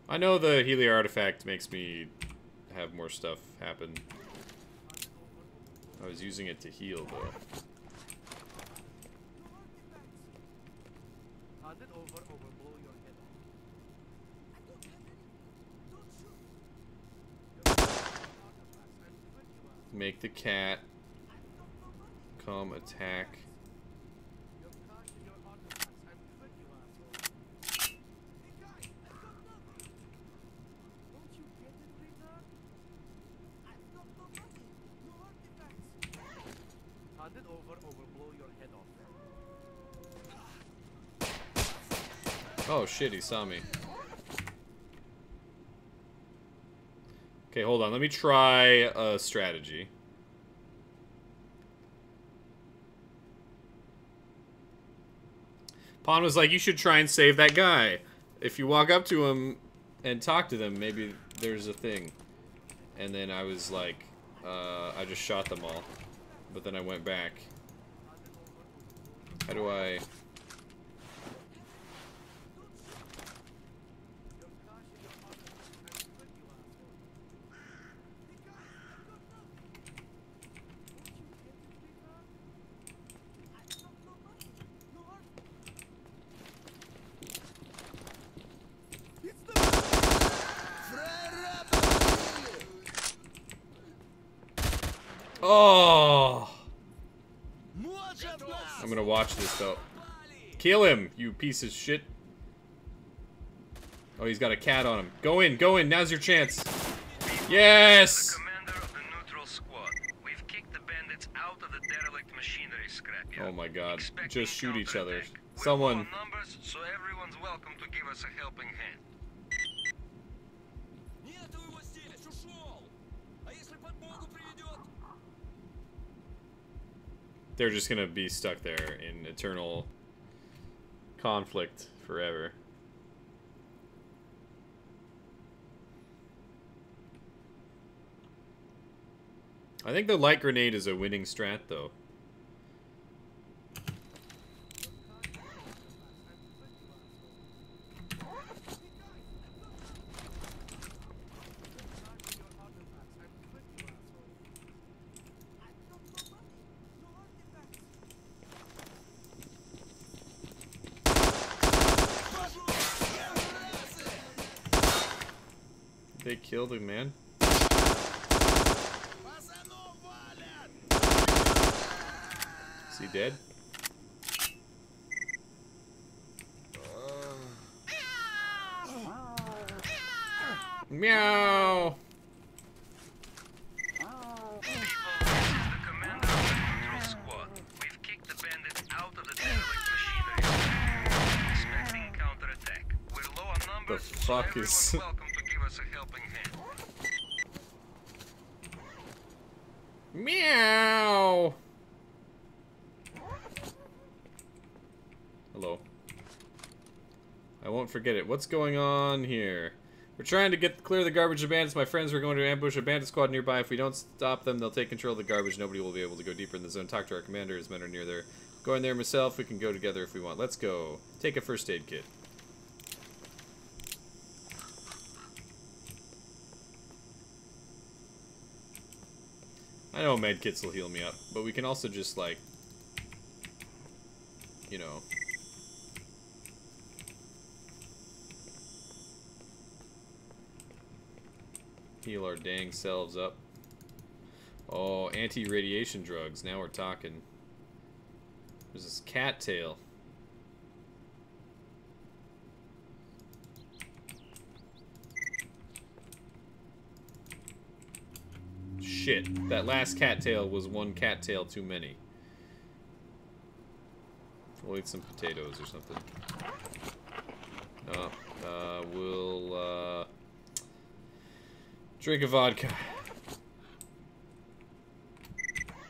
A: I know the Healy artifact makes me have more stuff happen. I was using it to heal, though. Make the cat come attack. Oh shit, he saw me. Okay, hold on. Let me try a strategy. Pon was like, you should try and save that guy. If you walk up to him and talk to them, maybe there's a thing. And then I was like, uh, I just shot them all. But then I went back. How do I... Oh! I'm gonna watch this though. Kill him, you piece of shit. Oh, he's got a cat on him. Go in, go in. Now's your chance. Yes!
I: Commander of the neutral squad. We've kicked the bandits out of the derelict machinery scrapyard.
A: Oh my god. Just shoot each other. Someone. They're just gonna be stuck there in eternal conflict forever. I think the light grenade is a winning strat, though. They killed him, man. Is he dead? Meow.
I: This is the commander of the neutral squad. We've kicked the bandits out of the derelict machinery. Expecting counterattack. We're low on numbers, so
A: fuck
I: everyone's
A: is-
I: welcome to give us a helping hand.
A: Meow. Hello. I won't forget it. What's going on here? We're trying to get clear the garbage of bandits. My friends are going to ambush a bandit squad nearby. If we don't stop them, they'll take control of the garbage. Nobody will be able to go deeper in the zone. Talk to our commander. His men are near there. Going there myself. We can go together if we want. Let's go. Take a first aid kit. I know med kits will heal me up, but we can also just like, you know, Heal our dang selves up. Oh, anti-radiation drugs. Now we're talking. There's this cattail. Shit, that last cattail was one cattail too many. We'll eat some potatoes or something. No, uh, we'll, uh, drink a vodka.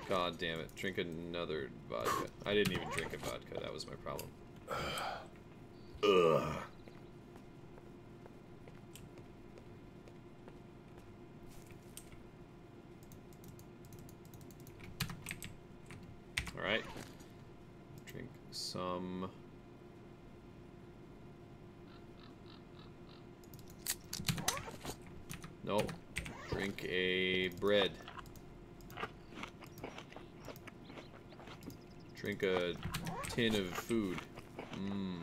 A: God damn it, drink another vodka. I didn't even drink a vodka, that was my problem. Ugh. Alright. Drink some. No. Drink a bread. Drink a tin of food. Mmm.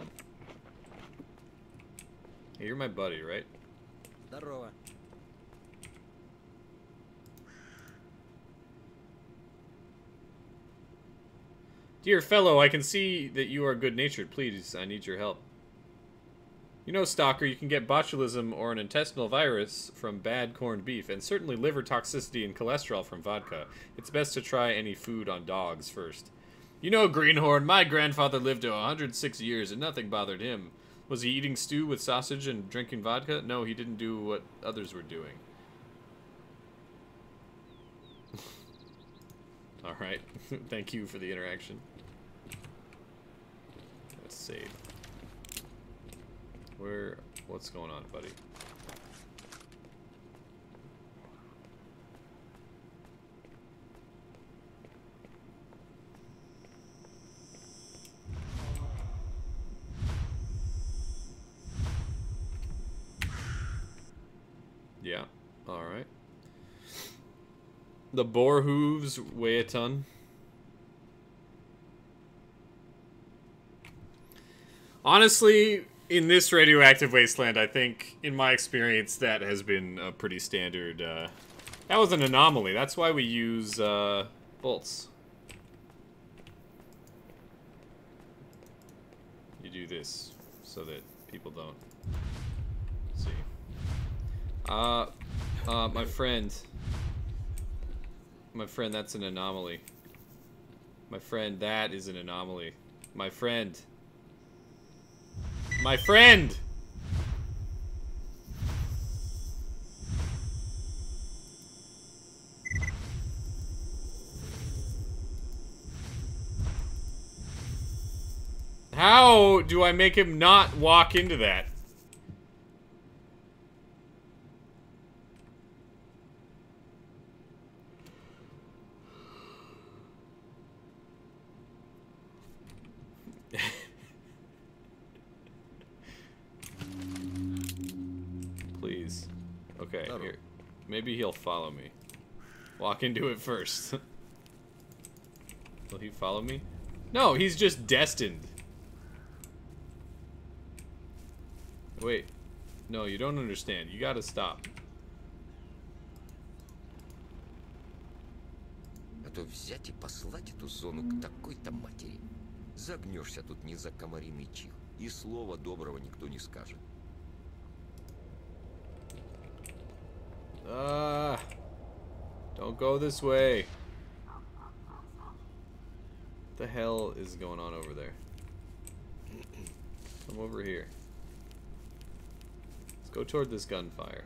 A: Hey, you're my buddy, right?
D: Здорово.
A: Dear fellow, I can see that you are good-natured. Please, I need your help. You know, Stalker, you can get botulism or an intestinal virus from bad corned beef, and certainly liver toxicity and cholesterol from vodka. It's best to try any food on dogs first. You know, Greenhorn, my grandfather lived to 106 years and nothing bothered him. Was he eating stew with sausage and drinking vodka? No, he didn't do what others were doing. Alright, thank you for the interaction. Let's save. Where, what's going on, buddy? Yeah, alright. The boar hooves weigh a ton. Honestly, in this radioactive wasteland, I think, in my experience, that has been a pretty standard. Uh, that was an anomaly. That's why we use uh, bolts. You do this so that people don't see. Uh, uh, my friend. My friend, that's an anomaly. My friend, that is an anomaly. My friend. My friend! How do I make him not walk into that? Follow me. Walk into it first. Will he follow me? No, he's just destined. Wait. No, you don't understand. You gotta stop.
B: А то взять и послать эту зону к такой-то матери. Загнешься тут не за комариный чих. И слова доброго никто не скажет.
A: Ah. Don't go this way. What the hell is going on over there? Come over here. Let's go toward this gunfire.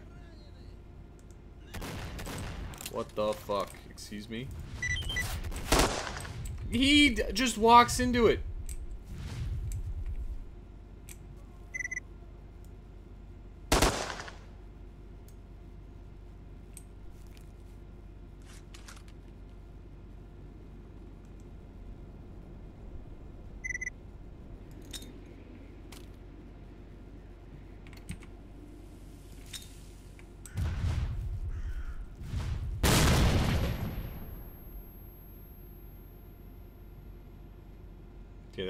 A: What the fuck? Excuse me? He just walks into it.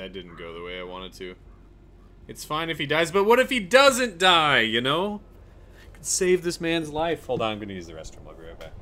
A: That didn't go the way I wanted to. It's fine if he dies, but what if he doesn't die, you know? Save this man's life. Hold on, I'm gonna use the restroom. I'll be right back.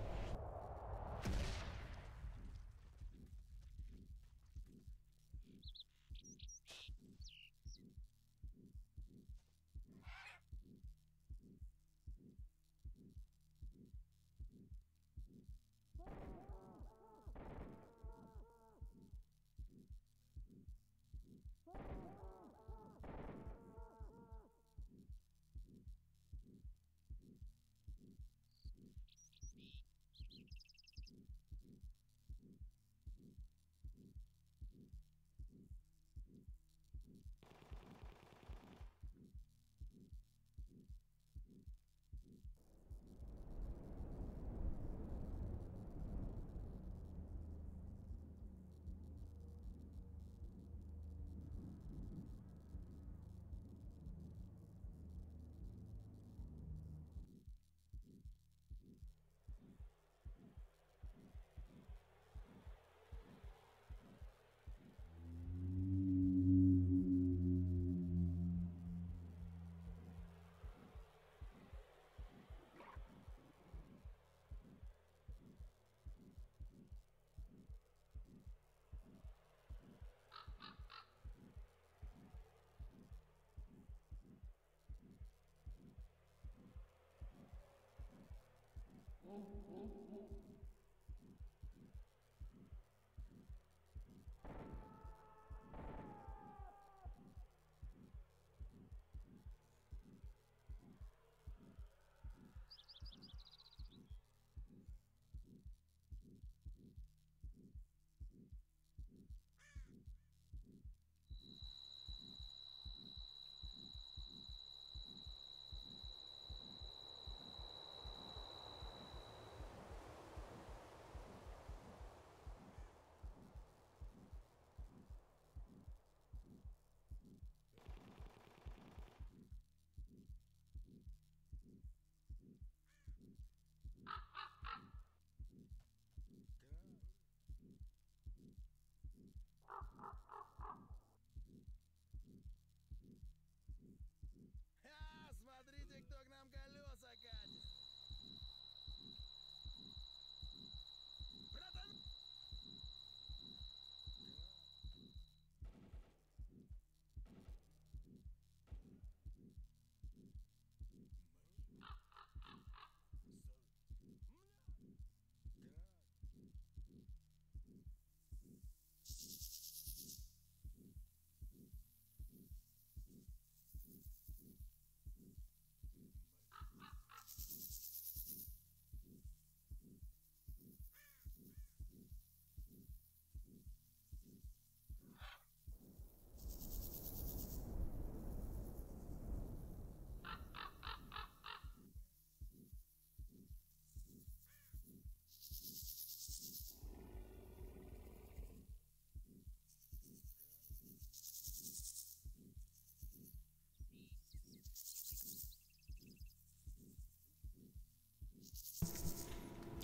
F: Mm-hmm.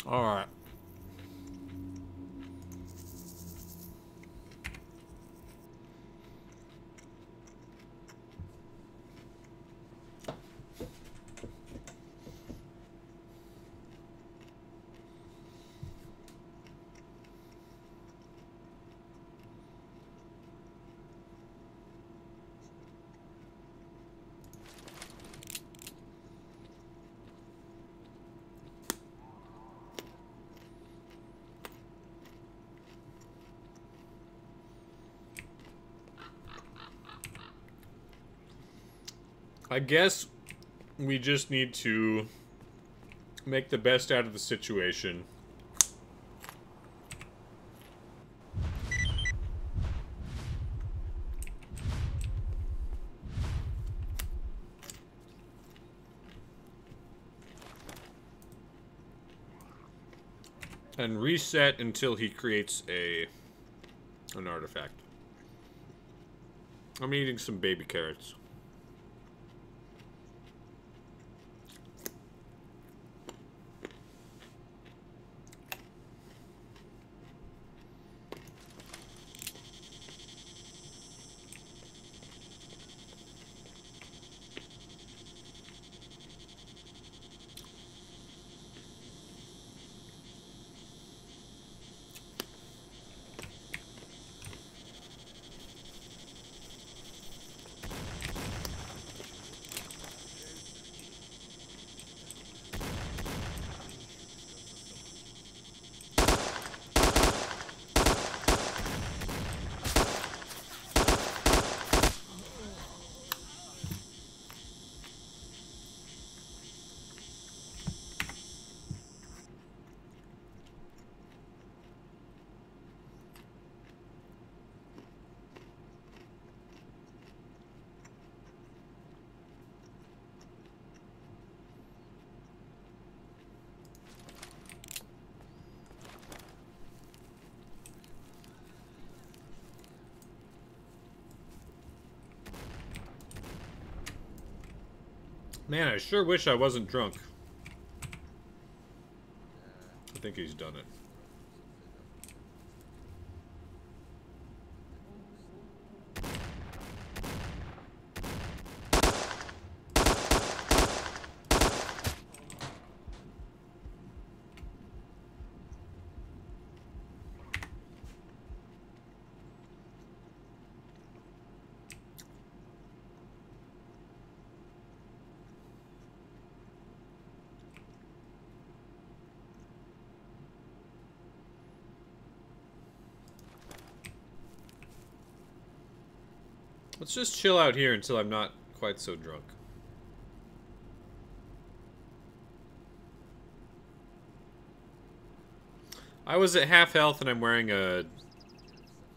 A: All right. I guess we just need to make the best out of the situation. And reset until he creates a an artifact. I'm eating some baby carrots. Man, I sure wish I wasn't drunk. I think he's done it. Let's just chill out here until I'm not quite so drunk. I was at half health and I'm wearing a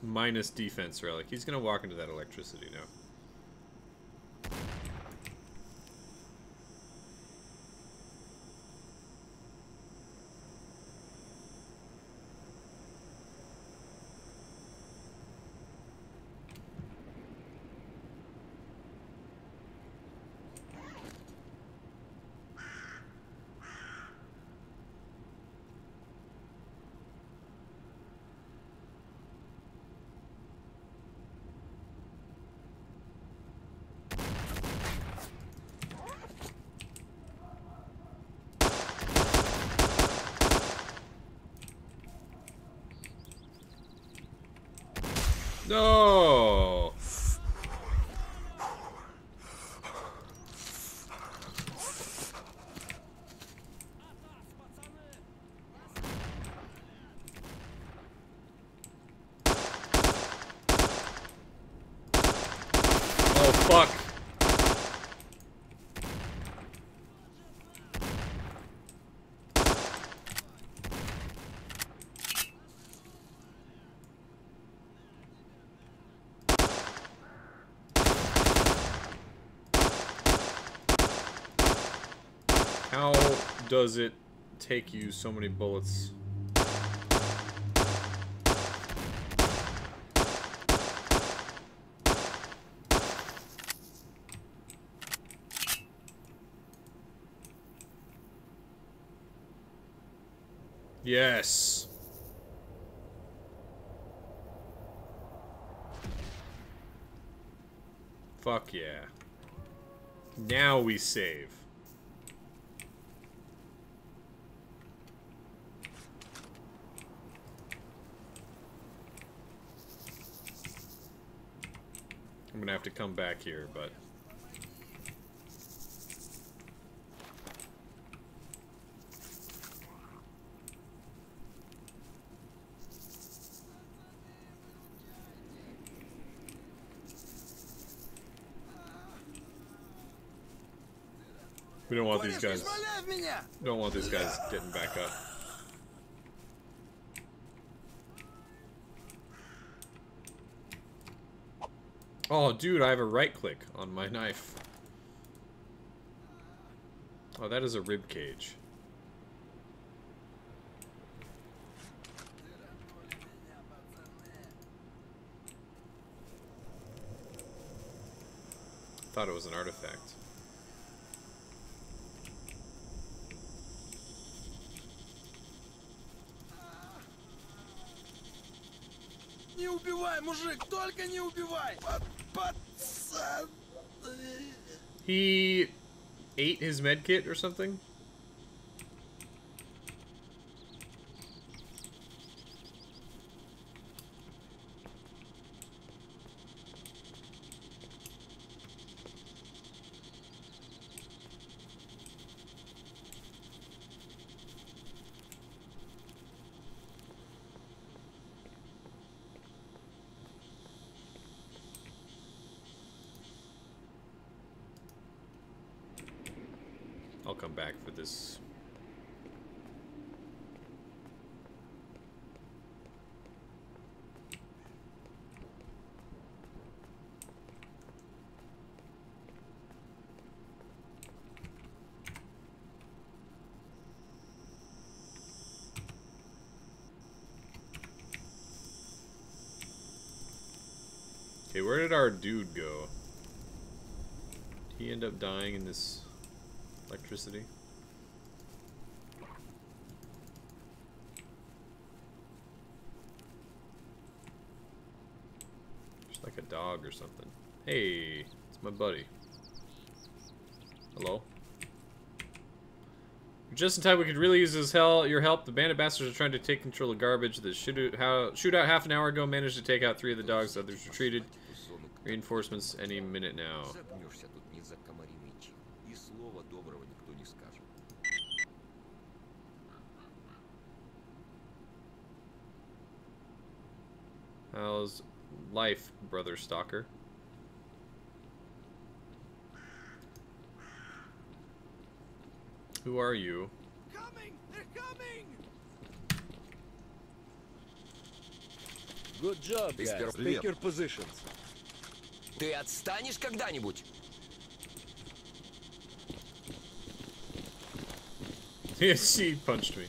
A: minus defense relic. He's gonna walk into that electricity now. No. Oh fuck. How does it take you so many bullets? Yes. Fuck yeah. Now we save. I'm gonna have to come back here, but... We don't want these guys... Don't want these guys getting back up. Oh, dude, I have a right click on my knife. Oh, that is a rib cage. Thought it was an artifact.
F: Не убивай, мужик, только не убивай! Па- Пацан!
A: He ate his medkit or something? Where did our dude go? Did he end up dying in this electricity. Just like a dog or something. Hey, it's my buddy. Hello. Just in time, we could really use his hell, your help. The bandit bastards are trying to take control of garbage. The how, shootout half an hour ago managed to take out three of the dogs. Others retreated. Reinforcements any minute now. How's life, brother stalker? Who are you?
F: Coming! They're coming!
G: Good job, guys. Take your positions.
B: Ты отстанешь когда-нибудь?
A: Yes, she punched me.